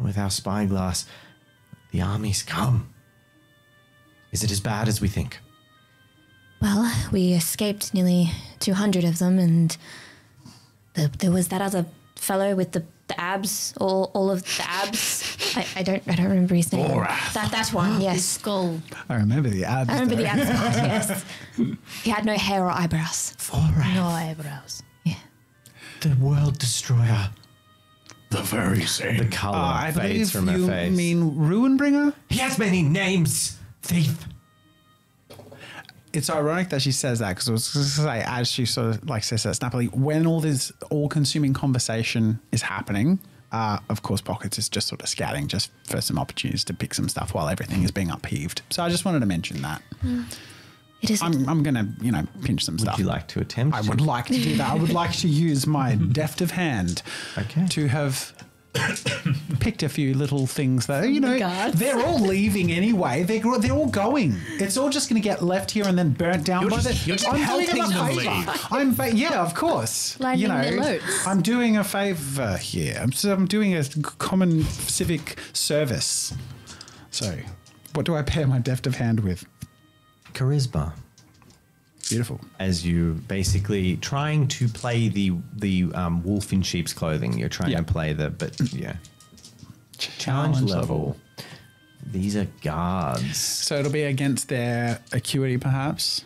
with our spyglass, the armies come. Is it as bad as we think? Well, we escaped nearly 200 of them, and the, there was that other fellow with the, the abs, all, all of the abs. I, I don't I don't remember his name. That that one, *gasps* yes. Skull. I remember the abs. I remember though. the abs part, *laughs* yes. He had no hair or eyebrows. No eyebrows. Yeah. The world destroyer. The very same. The color Uh, I fades believe from her you face. mean Ruinbringer? he has many names. Thief. It's ironic that she says that because I was going to say, as she sort of like says that snappily, when all this all-consuming conversation is happening, uh, of course, Pockets is just sort of scouting just for some opportunities to pick some stuff while everything is being upheaved. So I just wanted to mention that. It is I'm, I'm going to, you know, pinch some Would stuff. you like to attempt? I would like to do that. I would like to use my *laughs* deft of hand Okay. to have picked a few little things though. you oh know guards. they're all leaving anyway. They're they're all going. It's all just going to get left here and then burnt down You're by just- the. you're just I'm doing helping them a leave. I'm fa- yeah, of course. Lighting you know. I'm doing a favor here. I'm, so I'm doing a common civic service. So, what do I pair my deft of hand with? charisma Beautiful. as you basically trying to play the the um, wolf in sheep's clothing. You're trying Yeah. to play the but yeah challenge, level. These are guards, So it'll be against their acuity, perhaps.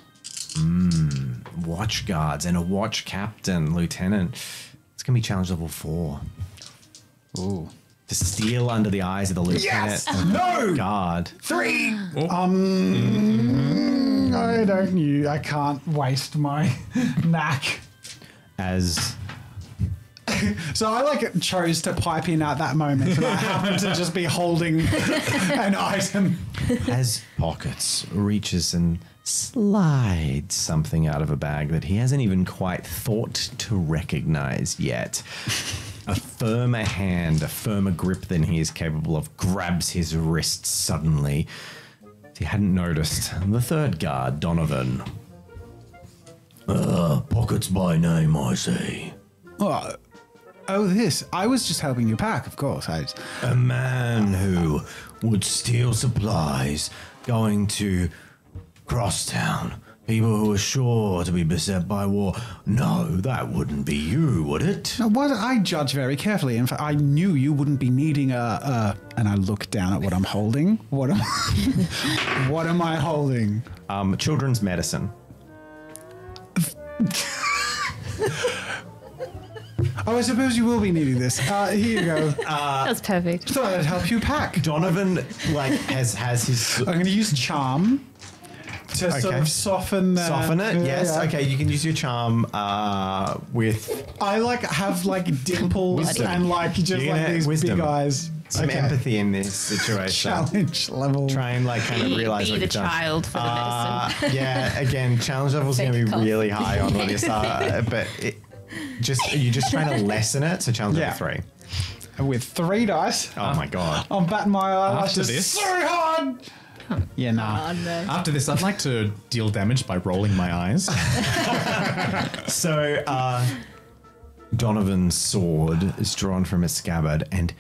watch guards, and a watch captain, lieutenant. It's gonna be challenge level four. Ooh. To steal under the eyes of the lieutenant. and *laughs* No! God. Three. Um, I don't knew. I can't waste my *laughs* knack. As *laughs* So I like chose to pipe in at that moment, and I happened to just be holding an item. as Pockets reaches and slides something out of a bag that he hasn't even quite thought to recognize yet. A firmer hand, a firmer grip than he is capable of, grabs his wrist suddenly. He hadn't noticed. The third guard, Donovan. Uh, Pockets by name, I see. Oh, Oh, this. I was just helping you pack, of course. A man who would steal supplies going to Crosstown. People who are sure to be beset by war. No, that wouldn't be you, would it? Now, what I judge very carefully. In fact, I knew you wouldn't be needing a. a and I look down at what I'm holding. What am, *laughs* what am I holding? Um, children's medicine. *laughs* Oh, I suppose you will be needing this. Uh, here you go. *laughs* That's perfect. Thought I'd help you pack. Donovan like has has his I'm going to use charm to sort Okay. of soften. The, soften it. Yeah, yes. yeah. Okay. You can use your charm uh, with I like have like dimples and like just You're like gonna- these wisdom. big eyes. some Okay. empathy in this situation. Challenge level. Try and like kind of Be, realize be what the you've done. child for the Uh, medicine. yeah, again, challenge level is going to be cough. really high on Melissa, *laughs* but it, just you're just trying to lessen it. So challenge Yeah. level three. With three dice, Oh my god! I'm batting my eyes After eyelashes this- so hard. *laughs* Yeah, nah. After this, I'd like to deal damage by rolling my eyes. *laughs* So uh, Donovan's sword is drawn from its scabbard and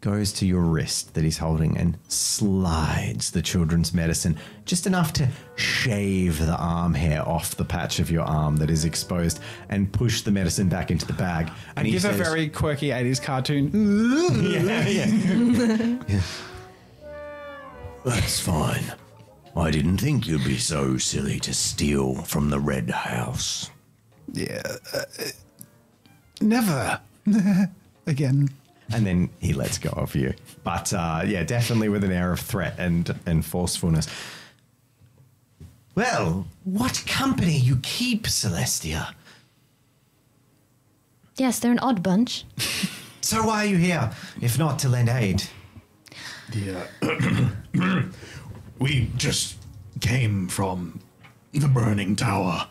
goes to your wrist that he's holding and slides the children's medicine just enough to shave the arm hair off the patch of your arm that is exposed and push the medicine back into the bag. And he Give a very quirky 80s cartoon. *laughs* yeah, yeah. That's fine. I didn't think you'd be so silly to steal from the Red House. Yeah. uh, never. *laughs* Again. and then he lets go of you. But uh, yeah, definitely with an air of threat and and forcefulness. Well, what company you keep, Celestia? Yes, they're an odd bunch. *laughs* So why are you here, if not to lend aid? Yeah. Uh, *clears throat* we just came from the burning tower.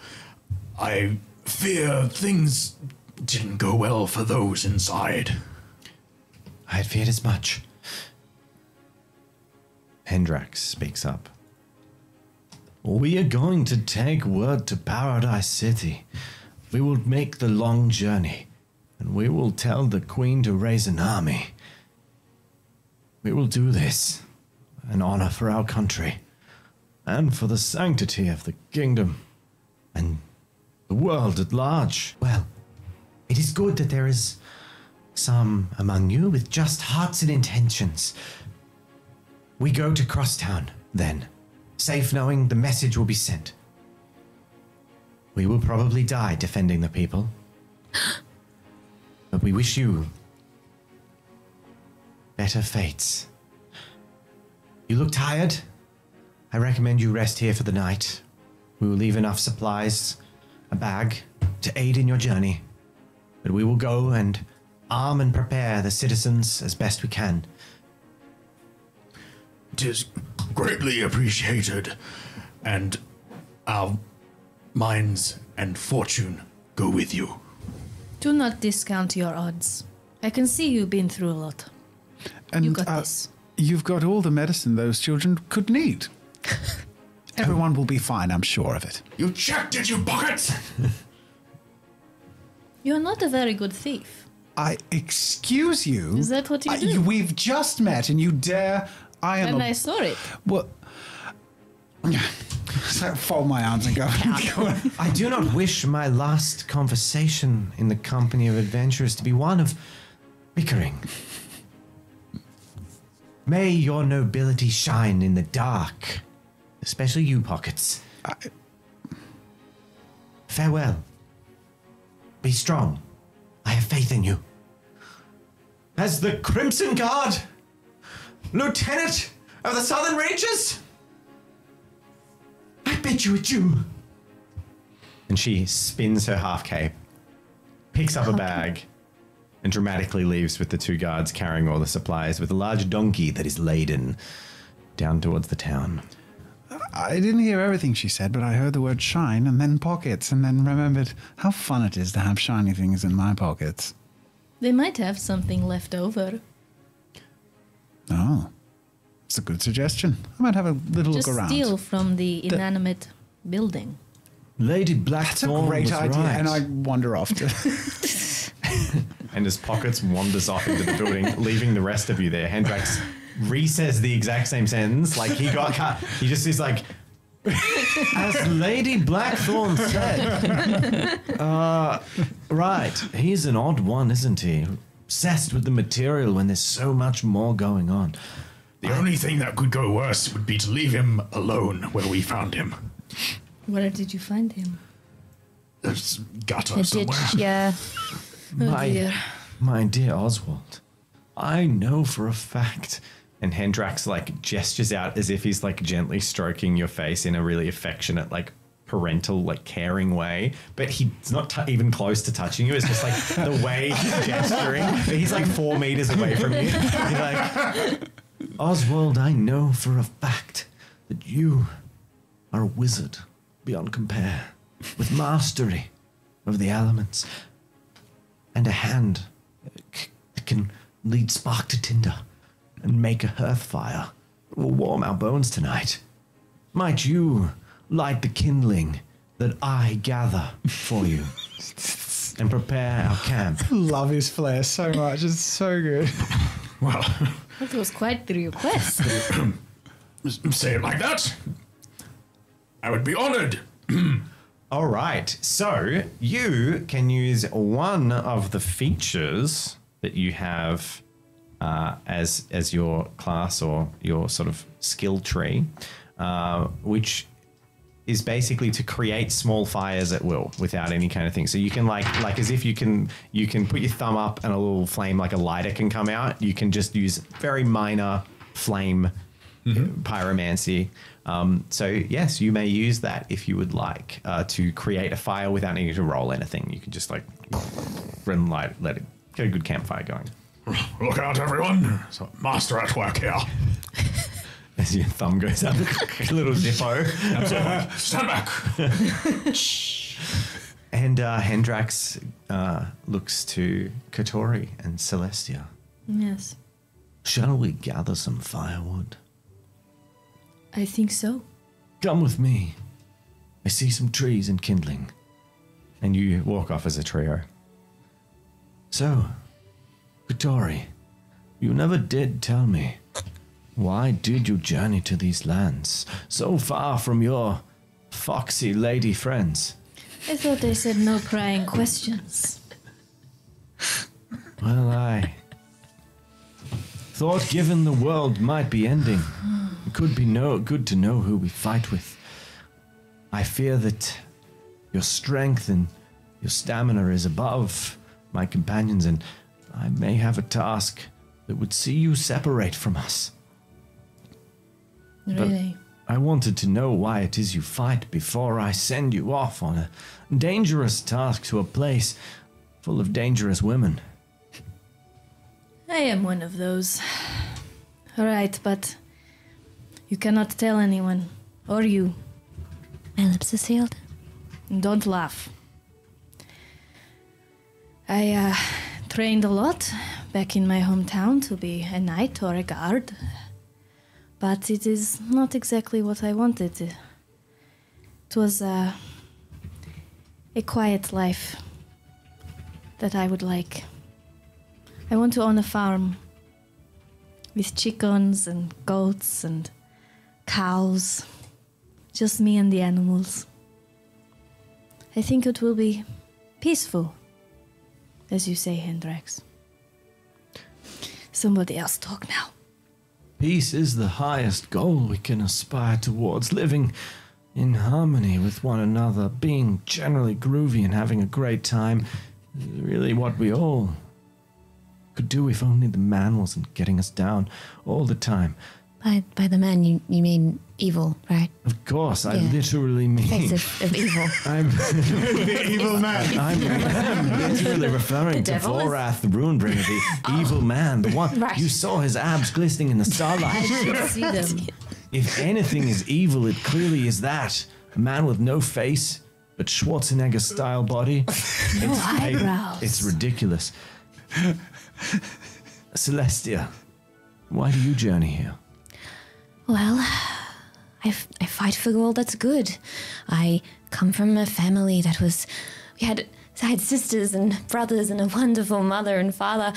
I fear things didn't go well for those inside. I had feared as much. Hendrax speaks up. We are going to take word to Paradise City. We will make the long journey, and we will tell the Queen to raise an army. We will do this, an honor for our country, and for the sanctity of the kingdom, and the world at large. Well, it is good that there is some among you with just hearts and intentions. We go to Crosstown, then, safe knowing the message will be sent. We will probably die defending the people. *gasps* but we wish you better fates. You look tired. I recommend you rest here for the night. We will leave enough supplies, a bag, to aid in your journey. But we will go and arm and prepare the citizens as best we can. It is greatly appreciated, and our minds and fortune go with you. Do not discount your odds. I can see you've been through a lot. And You got uh, this. You've got all the medicine those children could need. *laughs* Everyone will be fine, I'm sure of it. You checked it, you pockets! *laughs* You're not a very good thief. I excuse you. Is that what you I- do? we've just met, and you dare. I am. And a, I saw it. Well. *laughs* So I fold my arms and go. I do not wish my last conversation in the company of adventurers to be one of bickering. May your nobility shine in the dark, especially you, Pockets. Farewell. Be strong. I have faith in you. As the Crimson Guard, Lieutenant of the Southern Rangers, I bid you adieu. And she spins her half cape, picks up a bag, and dramatically leaves with the two guards carrying all the supplies with a large donkey that is laden down towards the town. I didn't hear everything she said, but I heard the word shine and then pockets, and then remembered how fun it is to have shiny things in my pockets. They might have something left over. Oh, it's a good suggestion. I might have a little Just look around. steal from the inanimate building. Lady That's a great was idea, right. and I wander off to. *laughs* *laughs* *laughs* and his pockets wanders off into the building, leaving the rest of you there. Hendrax re-says the exact same sentence, like he got cut. He just is like, *laughs* as Lady Blackthorn said. *laughs* Uh, right, he's an odd one, isn't he? Obsessed with the material when there's so much more going on. The only thing that could go worse would be to leave him alone where we found him. Where did you find him? There's gutter The somewhere. ditch, yeah. My, dear. my dear Oswald, I know for a fact. And Hendrax like gestures out as if he's like gently stroking your face in a really affectionate, like parental, like caring way. But he's not t- even close to touching you. It's just like *laughs* the way he's gesturing. But he's like four meters away from you. He's like, Oswald, I know for a fact that you are a wizard beyond compare, with mastery of the elements and a hand that can lead spark to tinder and make a hearth fire that will warm our bones tonight. Might you light the kindling that I gather for you *laughs* and prepare our camp? Love his flair so much. It's so good. *laughs* Well, That was quite the request. *coughs* say it like that. I would be honored. *clears throat* All right, so you can use one of the features that you have uh, as as your class or your sort of skill tree, uh, which is basically to create small fires at will without any kind of thing. So you can like like as if you can you can put your thumb up and a little flame like a lighter can come out. You can just use very minor flame pyromancy. Um, so yes, you may use that if you would like uh, to create a fire without needing to roll anything. You can just like run light, let it get a good campfire going. Look out, everyone. There's a master at work here. *laughs* As your thumb goes up, *laughs* a little zippo. Stand back. *laughs* And uh, Hendrax uh, looks to Katori and Celestia. yes, Shall we gather some firewood? I think so. Come with me. I see some trees and kindling. And you walk off as a trio. So, Katori, you never did tell me. Why did you journey to these lands, so far from your foxy lady friends? I thought they said no prying questions. Well, I thought given the world might be ending, it could be no good to know who we fight with. I fear that your strength and your stamina is above my companions, and I may have a task that would see you separate from us. Really? I wanted to know why it is you fight before I send you off on a dangerous task to a place full of dangerous women. I am one of those. Alright, but you cannot tell anyone. Or you. My lips are sealed. Don't laugh. I uh, trained a lot back in my hometown to be a knight or a guard, but it is not exactly what I wanted. It was uh, a quiet life that I would like. I want to own a farm with chickens and goats and cows, just me and the animals. I think it will be peaceful, as you say, Hendrax. Somebody else talk now. Peace is the highest goal we can aspire towards, living in harmony with one another, being generally groovy and having a great time. is Really, what we all could do if only the man wasn't getting us down all the time. By by the man you, you mean evil, right? Of course, I Yeah. literally mean. Face of, of evil. *laughs* I'm *laughs* the Evil man. I'm, *laughs* I'm literally referring to devil is- Vorath the Ruinbringer, the oh. evil man, the one Right. you saw his abs glistening in the starlight. should see them. If anything is evil, it clearly is that. A man with no face, but Schwarzenegger style body. No I- eyebrows. it's ridiculous. *laughs* Celestia, why do you journey here? Well, I, f- I fight for all that's good. I come from a family that was. We had I had sisters and brothers and a wonderful mother and father.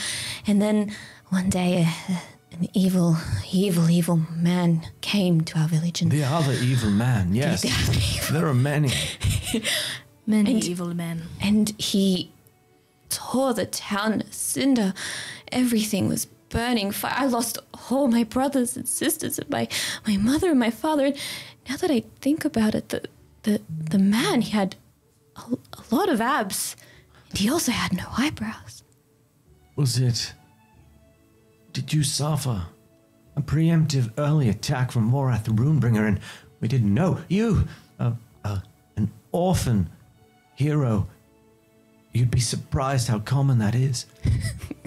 And then one day, uh, an evil, evil, evil man came to our village and The other evil man, yes. there are many. *laughs* Many And- evil men. and he tore the town cinder. Everything was burning. Fi- I lost all my brothers and sisters, and my my mother and my father. And now that I think about it, the the the man he had a, a lot of abs, and he also had no eyebrows. Was it. Did you suffer a preemptive early attack from Morath the Ruinbringer and we didn't know? You, uh, an orphan hero. You'd be surprised how common that is. *laughs*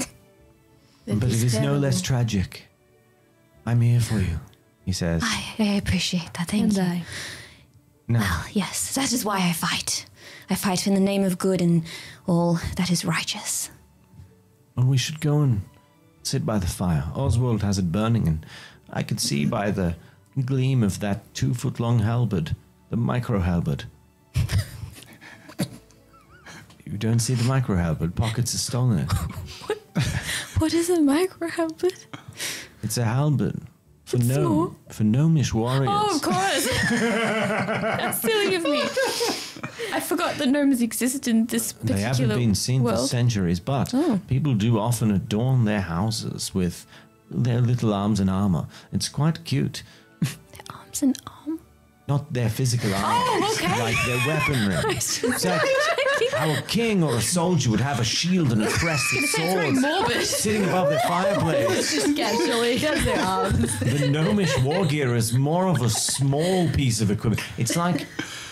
but it is no less tragic. I'm here for you, he says. I, I appreciate that. Thank And you. I. No, Well, yes, that is why I fight. I fight in the name of good and all that is righteous. well, we should go and sit by the fire. Oswald has it burning, and I could see by the gleam of that two foot long halberd, the micro halberd. *laughs* you don't see the micro halberd, Pockets has stolen *laughs* it. What is a micro halberd? It's a halberd for What gnome, for gnomish warriors. Oh, of course. *laughs* That's silly of me. I forgot that gnomes exist in this particular They haven't been seen for centuries, but Oh. people do often adorn their houses with their little arms and armor. It's quite cute. *laughs* Their arms and arm. Not their physical arms, Oh, okay. like their weaponry. It's like how a king or a soldier would have a shield and a *laughs* crest with swords sitting above their *laughs* fireplace. Just casually. *laughs* That's their arms. The gnomish war gear is more of a small piece of equipment. It's like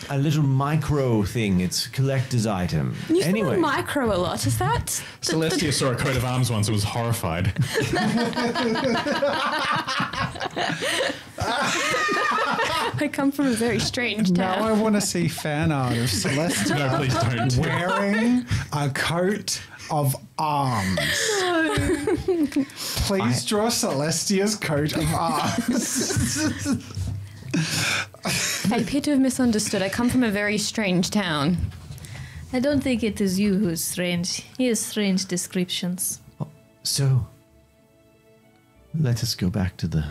a little micro thing. It's collector's item. You anyway, anyway. micro a lot, is that? the- the- Celestia saw a coat of arms once and was horrified. *laughs* I come from a very strange town. Now I want to see fan art of Celestia No, please don't. wearing a coat of arms. *laughs* Please draw Celestia's coat of arms. *laughs* *laughs* I appear to have misunderstood. I come from a very strange town. I don't think it is you who's strange. He has strange descriptions. So, let us go back to the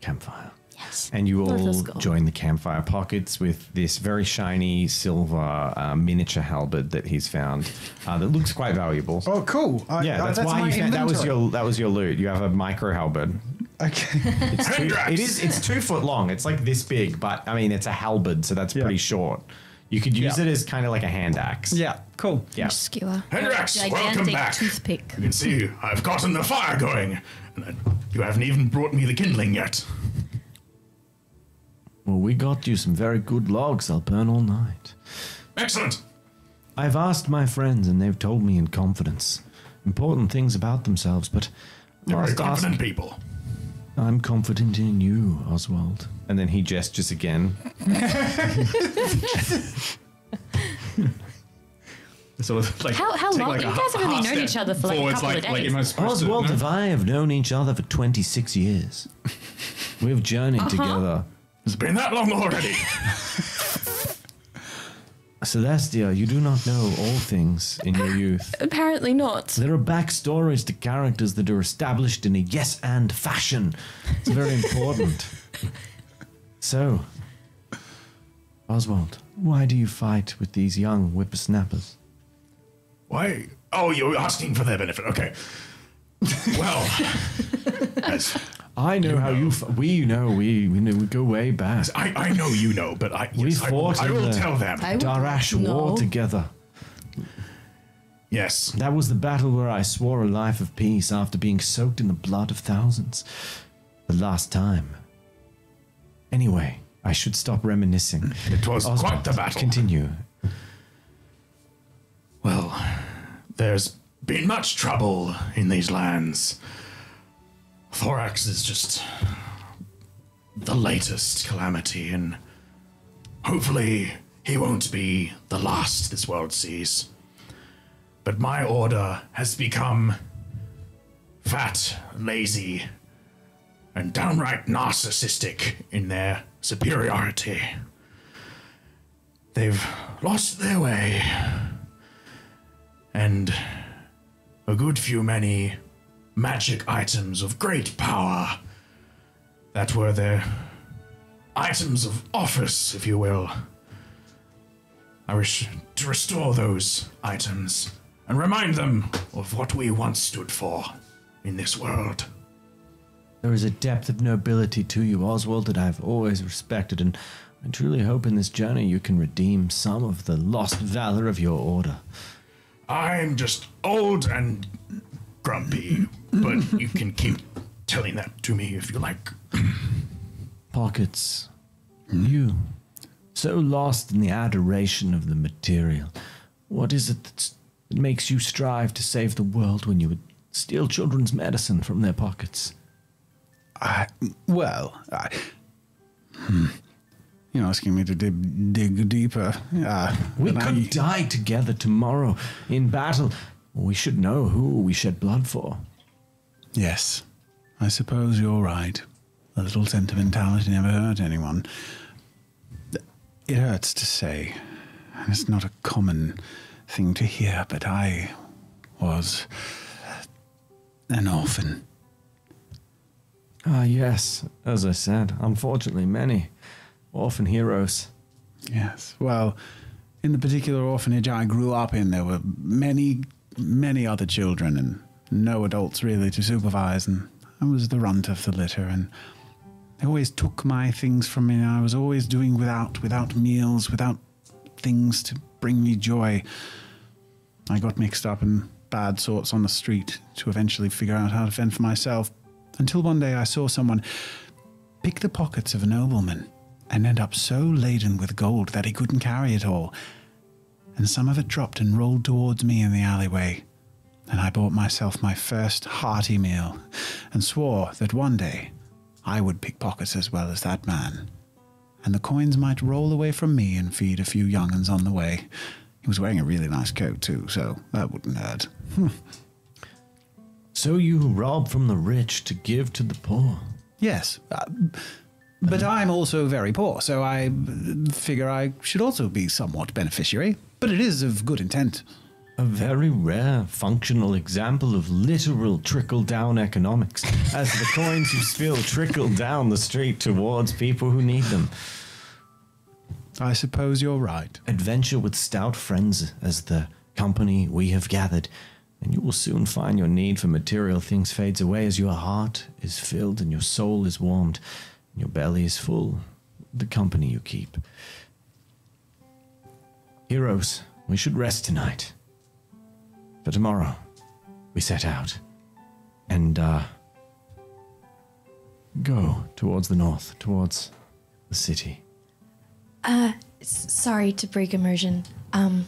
campfire. Yes. And you Let all join the campfire pockets with this very shiny silver uh, miniature halberd that he's found uh, that looks quite valuable. Oh, cool. I, yeah, I- that's, why you found, that was your that was your loot. You have a micro halberd. Okay. It's two, it is it's two foot long. It's like this big, but I mean it's a halberd, so that's Yeah. pretty short. You could use Yeah. it as kind of like a hand axe. yeah, cool. Yeah. Skewer. Hendrax, welcome back. toothpick. You can see I've gotten the fire going. And you haven't even brought me the kindling yet. Well, we got you some very good logs. I'll burn all night. Excellent. I've asked my friends, and they've told me in confidence important things about themselves, but I You're very must ask- confident people. I'm confident in you, Oswald. And then he gestures again. *laughs* Sort of like How- how long- like you guys have only known each other for like a couple of like, Like, days. am I supposed to- Oswald no? and I have known each other for 26 years. *laughs* We've journeyed uh-huh. together. It's been that long already. *laughs* Celestia, you do not know all things in your youth. *laughs* Apparently not. There are backstories to characters that are established in a yes and fashion. It's very important. *laughs* so, Oswald, why do you fight with these young whippersnappers? Why? Oh, you're asking for their benefit. Okay. Well, *laughs* as I know how you. F- we know we we know we go way back. I, I know you know, but I, We yes, fought I in will the tell them. I would Darash War together. yes. That was the battle where I swore a life of peace after being soaked in the blood of thousands. The last time. Anyway, I should stop reminiscing. *laughs* It was quite the battle. Continue. Well, there's been much trouble in these lands. Thorax is just the latest calamity, and hopefully he won't be the last this world sees. But my order has become fat, lazy, and downright narcissistic in their superiority. They've lost their way and a good few many magic items of great power that were their items of office, if you will. I wish to restore those items and remind them of what we once stood for in this world. There is a depth of nobility to you, Oswald, that I've always respected, and I truly hope in this journey you can redeem some of the lost valor of your order. I'm just old and grumpy, but you can keep telling that to me if you like. Pockets, you, so lost in the adoration of the material, what is it that's, that makes you strive to save the world when you would steal children's medicine from their pockets? I, well, I, hmm, you're asking me to dig, dig deeper. Uh, We could I- die together tomorrow in battle. We should know who we shed blood for. Yes, I suppose you're right. A little sentimentality never hurt anyone. It hurts to say, and it's not a common thing to hear, but I was an orphan. Ah, yes, as I said, unfortunately, many orphan heroes. Yes. Well, in the particular orphanage I grew up in, there were many, many other children and no adults really to supervise, and I was the runt of the litter, and they always took my things from me. And I was always doing without, without meals, without things to bring me joy. I got mixed up in bad sorts on the street to eventually figure out how to fend for myself, until one day I saw someone pick the pockets of a nobleman and end up so laden with gold that he couldn't carry it all. And some of it dropped and rolled towards me in the alleyway. And I bought myself my first hearty meal and swore that one day I would pick pockets as well as that man. And the coins might roll away from me and feed a few young'uns on the way. He was wearing a really nice coat too, so that wouldn't hurt. So you rob from the rich to give to the poor. Yes. Uh, but I'm also very poor, so I figure I should also be somewhat beneficiary. But it is of good intent. A very rare functional example of literal trickle down economics, *laughs* as the coins you spill trickle down the street towards people who need them. I suppose you're right. Adventure with stout friends as the company we have gathered, and you will soon find your need for material things fades away as your heart is filled and your soul is warmed, and your belly is full. The company you keep. Heroes, we should rest tonight. For tomorrow, we set out and uh, go towards the north, towards the city. S- sorry to break immersion. Um.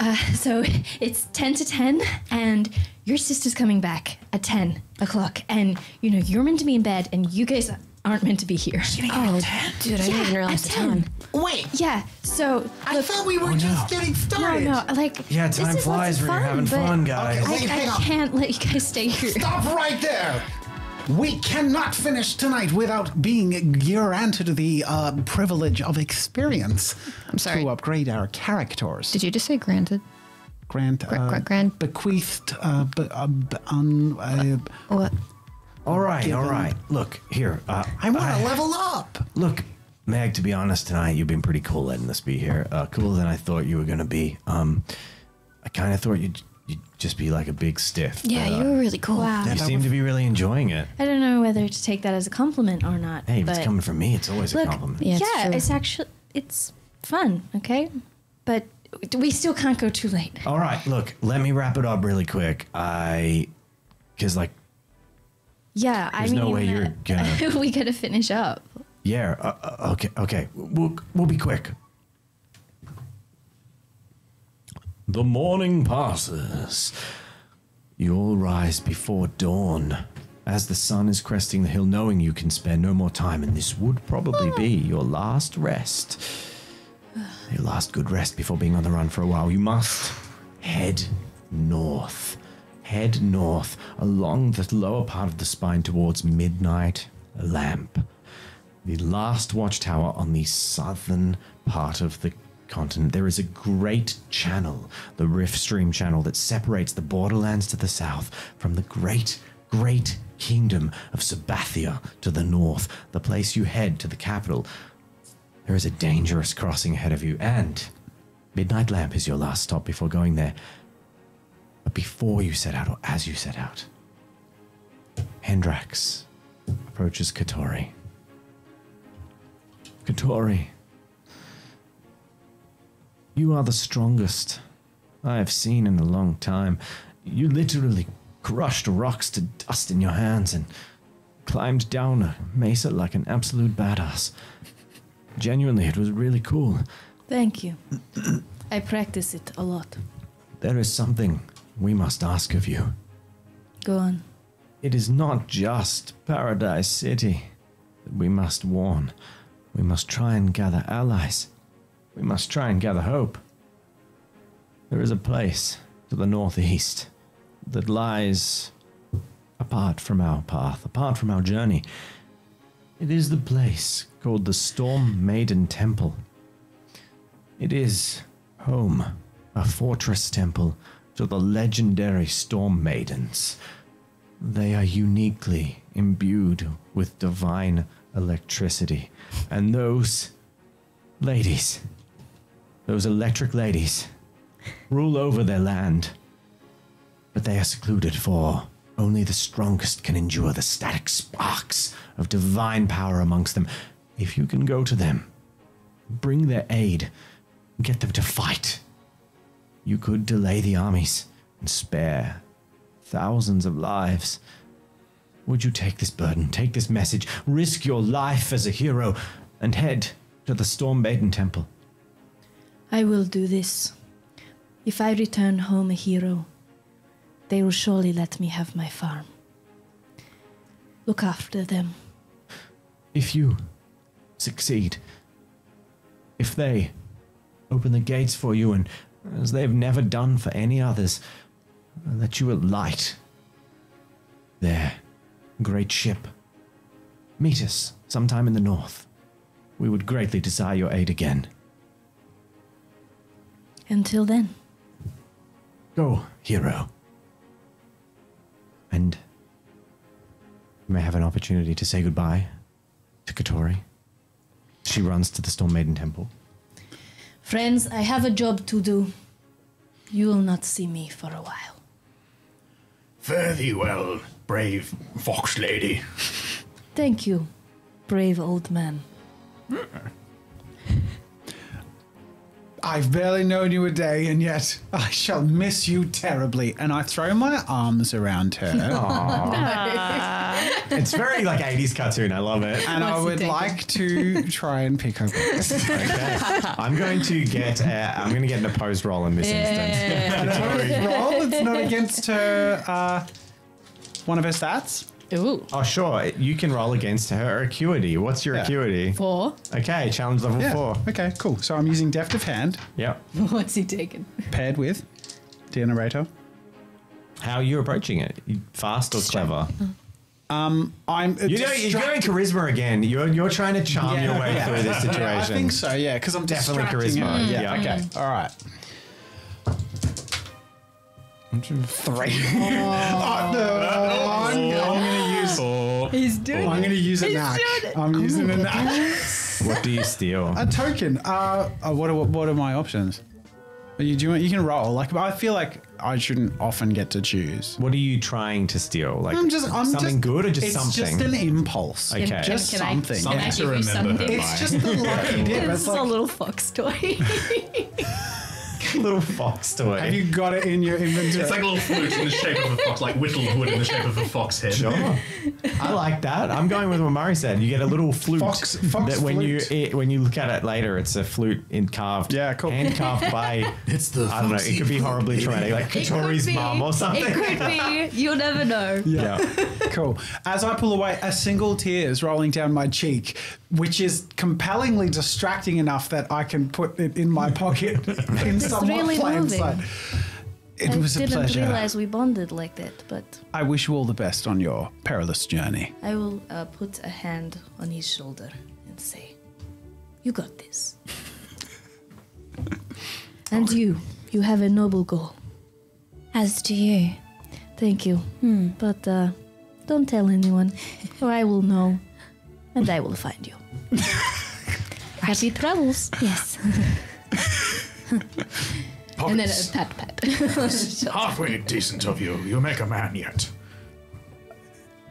Uh, *laughs* so it's ten to ten, and your sister's coming back at ten o'clock, and you know you're meant to be in bed, and you guys aren't meant to be here. Oh, dude, I didn't even realize the at 10. time. Wait, Yeah. So I look, thought we were just getting started. no, no, like Yeah, this time is lots flies of when you're having but fun, guys. I, Wait, hang I on. can't let you guys stay here. Stop right there! We cannot finish tonight without being granted the uh, privilege of experience. I'm sorry. To upgrade our characters. Did you just say granted? grant, Gra- uh, gra- grant- bequeathed, uh, be, uh, be- un, uh, What? All right, Given- all right. Look, here. Uh, I want to level up. Look, Meg, to be honest, tonight you've been pretty cool letting us be here. Uh, cooler than I thought you were going to be. Um, I kind of thought you'd, you'd just be like a big stiff. Yeah, but, uh, you were really cool. Wow. You seem to be really enjoying it. I don't know whether to take that as a compliment or not. Hey, if it's coming from me, it's always a compliment. Yeah, Yeah, it's true. it's actually it's fun. Okay, but we still can't go too late. All right, look, let me wrap it up really quick. I, because like, Yeah, There's I mean, no way you're *laughs* gonna- we gotta finish up. yeah, uh, uh, okay, okay, we'll we'll be quick. The morning passes. You all rise before dawn. As the sun is cresting the hill, knowing you can spare no more time, and this would probably be *sighs* your last rest. Your last good rest before being on the run for a while. You must head north. Head north along the lower part of the spine towards Midnight Lamp, the last watchtower on the southern part of the continent. There is a great channel, the Rift Stream channel, that separates the borderlands to the south from the great, great kingdom of Sabathia to the north, the place you head to the capital. There is a dangerous crossing ahead of you, and Midnight Lamp is your last stop before going there. But before you set out, or as you set out, Hendrax approaches Katori. Katori, you are the strongest I have seen in a long time. You literally crushed rocks to dust in your hands and climbed down a mesa like an absolute badass. Genuinely, it was really cool. Thank you. *clears throat* I practice it a lot. There is something we must ask of you. Go on. It is not just Paradise City that we must warn. We must try and gather allies. We must try and gather hope. There is a place to the northeast that lies apart from our path, apart from our journey. It is the place called the Storm Maiden Temple. It is home, a fortress temple to the legendary Storm Maidens. They are uniquely imbued with divine electricity. And those ladies, those electric ladies, rule over their land. But they are secluded, for only the strongest can endure the static sparks of divine power amongst them. If you can go to them, bring their aid, get them to fight, you could delay the armies and spare thousands of lives. Would you take this burden, take this message, risk your life as a hero, and head to the Storm Maiden Temple? I will do this. If I return home a hero, they will surely let me have my farm. Look after them. If you succeed, if they open the gates for you, and as they've never done for any others, let you alight their great ship. Meet us sometime in the north. We would greatly desire your aid again. Until then, Go, hero. And you may have an opportunity to say goodbye to Katori. She runs to the Storm Maiden Temple. Friends, I have a job to do. You will not see me for a while. Fare thee well, brave fox lady. Thank you, brave old man. I've barely known you a day, and yet I shall miss you terribly. And I throw my arms around her, *laughs* *laughs* *laughs* It's very like 80s cartoon. I love it. and I would like to try and pick her. brains. *laughs* Okay. I'm going to get uh, I'm going to get an opposed roll in this instance. *laughs* Roll. It's not against her. Uh, one of her stats. Ooh, Oh, sure. You can roll against her acuity. What's your Yeah. acuity? four. Okay, challenge level Yeah. four. Okay. Cool. So I'm using deft of hand Yep. What's he taking? paired with dear narrator. How are you approaching it? You Fast or clever? I'm. You know, you're going charisma again. You're you're trying to charm your way through this situation. *laughs* I think so. Yeah, because I'm Definitely charisma. her. Yeah. Okay. All right. Three. *laughs* Oh, no. I'm, I'm gonna use. He's doing I'm gonna use a He's knack. I'm using a knack. What do you steal? A token. Uh, uh, what are what are my options? Are you doing? You can roll. Like I feel like I shouldn't often get to choose. What are you trying to steal? Like I'm just. I'm something just, good or just it's something? just an impulse. Okay. Just Can I- something. can I yeah. give you something? It's just the *laughs* lucky dip. It's It's a little fox toy. *laughs* *laughs* little fox toy. have you got it in your inventory? It's like a little flute in the shape of a fox, like whittled wood in the shape of a fox head. Sure. *laughs* I like that. I'm going with what Murray said. You get a little flute Fox- fox that when flute. you it, when you look at it later, it's a flute in carved. Yeah, cool. Hand carved by. *laughs* It's the I don't know. It could be horribly baby. traumatic, like Katori's mum or something. It could be. You'll never know. Yeah. Cool. As I pull away, a single tear is rolling down my cheek, which is compellingly distracting enough that I can put it in my pocket in somewhat really plain moving. sight. It was a pleasure. I didn't realize we bonded like that, but I wish you all the best on your perilous journey. I will uh, put a hand on his shoulder and say, "You got this." *laughs* And you, you have a noble goal. As do you. Thank you. But uh, don't tell anyone, or I will know, and I will find you. *laughs* Happy travels. Yes. *laughs* *laughs* And then a Pockets. pat pat. *laughs* Halfway decent of you. You make a man yet.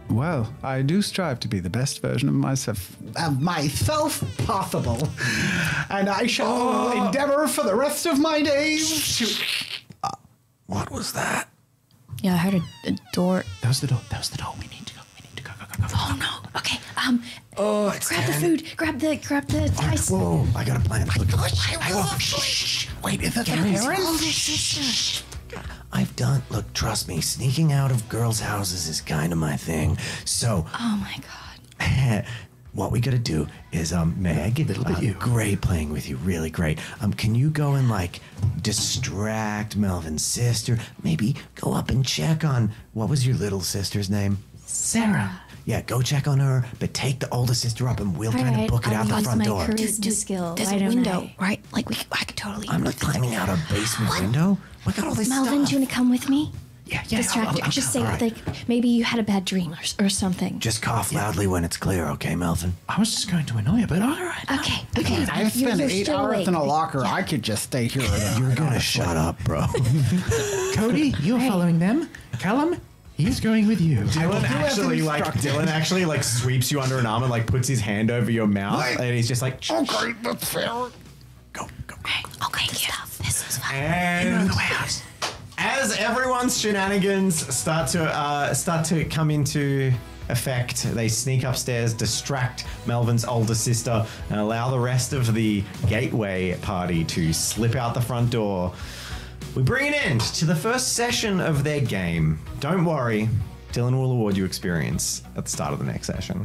Well, I do strive to be the best version of myself, of myself possible, and I shall endeavor for the rest of my days to. What was that? Yeah, I heard a, a door. That was the door. That was the door. We need to go. We need to go. Go. Go. go. Oh no. Okay. Um. Oh, it's Grab the food. Grab the. Grab the dice. Whoa, I got a plan. Look, I will. Shh. Wait, is that the parents? I've done. Look, trust me. Sneaking out of girls' houses is kind of my thing. So, Oh my god. *laughs* what we gotta do is, um, Meg, little bit you. Great playing with you, really great. Um, can you go and like distract Melvin's sister? Maybe go up and check on what was your little sister's name? Sarah. Yeah, go check on her, but take the older sister up and we'll kind of book it I'll out the use front my door. charisma skill. There's Why a don't window, I? right? Like we. I could totally. I'm not climbing out a basement window. We got all this Melvin, stuff. do you want to come with me? yeah, yeah. Distract I'll- her. I'll- Just say all right. Like maybe you had a bad dream or, s- or something. Just cough loudly when it's clear, okay, Melvin? I was just going to annoy you, but all right. Okay. Okay. I've You're- spent you're eight still hours awake. in a locker. I could just stay here. You're gonna shut up, bro. *laughs* Cody, you're following them. Callum, he's going with you. Dylan actually like Dylan actually like sweeps you under an arm and like puts his hand over your mouth and he's just like Okay, that's fair. go, go. Okay. Yeah. This is fine. and as everyone's shenanigans start to uh, start to come into effect, they sneak upstairs, distract Melvin's older sister, and allow the rest of the gateway party to slip out the front door. We bring an end to the first session of their game. Don't worry, Dylan will award you experience at the start of the next session.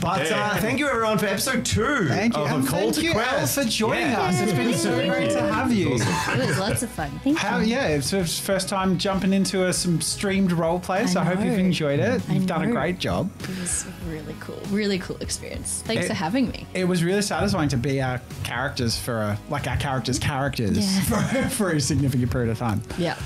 But uh, thank you everyone for episode two Thank you. of And a call thank to you, Elle, quest. for joining Yeah. us. It's been so great to have you. It was lots of fun. Thank How, you. yeah, it's the first time jumping into a, some streamed role play, so I, hope you've know. enjoyed it. I You've done a know. great job. It was really cool. Really cool experience. Thanks It- for having me. It was really satisfying to be our characters for a, like our characters' characters Yeah. *laughs* for, for a significant period of time. Yeah.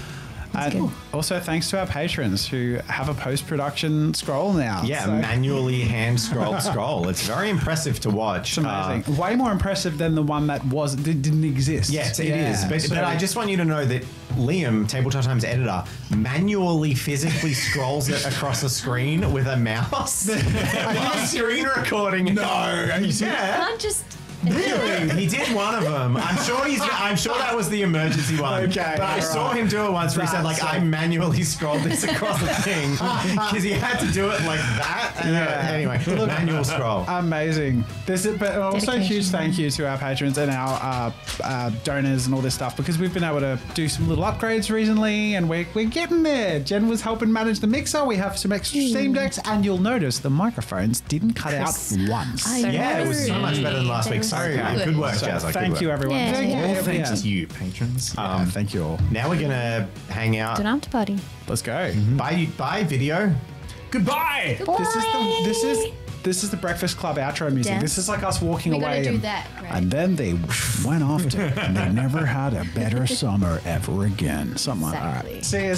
And also thanks to our patrons who have a post production scroll now. Yeah, So manually hand scrolled *laughs* scroll. It's very impressive to watch. it's amazing. Uh, Way more impressive than the one that was that didn't exist. yes, it Yeah. is. But, So- but I just want you to know that Liam, Tabletop Times editor, manually physically scrolls it across a screen with a mouse. *laughs* While screen recording. No, yeah. Can't just. Really? He did one of them. I'm sure he's. I'm sure that was the emergency one. Okay, But I all saw him do it once where he said, That's like, I manually scrolled this across the thing *laughs* because he had to do it like that. And, uh, Yeah. anyway, manual scroll. Amazing. This is, but also a huge thank you to our patrons and our uh, uh, donors and all this stuff because we've been able to do some little upgrades recently and we're, we're getting there. Jen was helping manage the mixer. We have some extra Steam decks, and you'll notice the microphones didn't cut out once. I yeah, it was so much better than last week. Sorry, Good. good work, So Jazz. Good thank work. you, everyone. Yeah, thank yeah. you. All thanks Yeah. to you, patrons. Yeah, um, thank you all. Now we're gonna hang out. Don't have to party. Let's go. Mm-hmm. Bye, you bye, video. Goodbye. This is the this is this is the Breakfast Club outro music. Dance. This is like us walking We gotta away. do and, that, right? and then they went off to, and they never had a better summer ever again. Something like that. All Exactly. right. See you.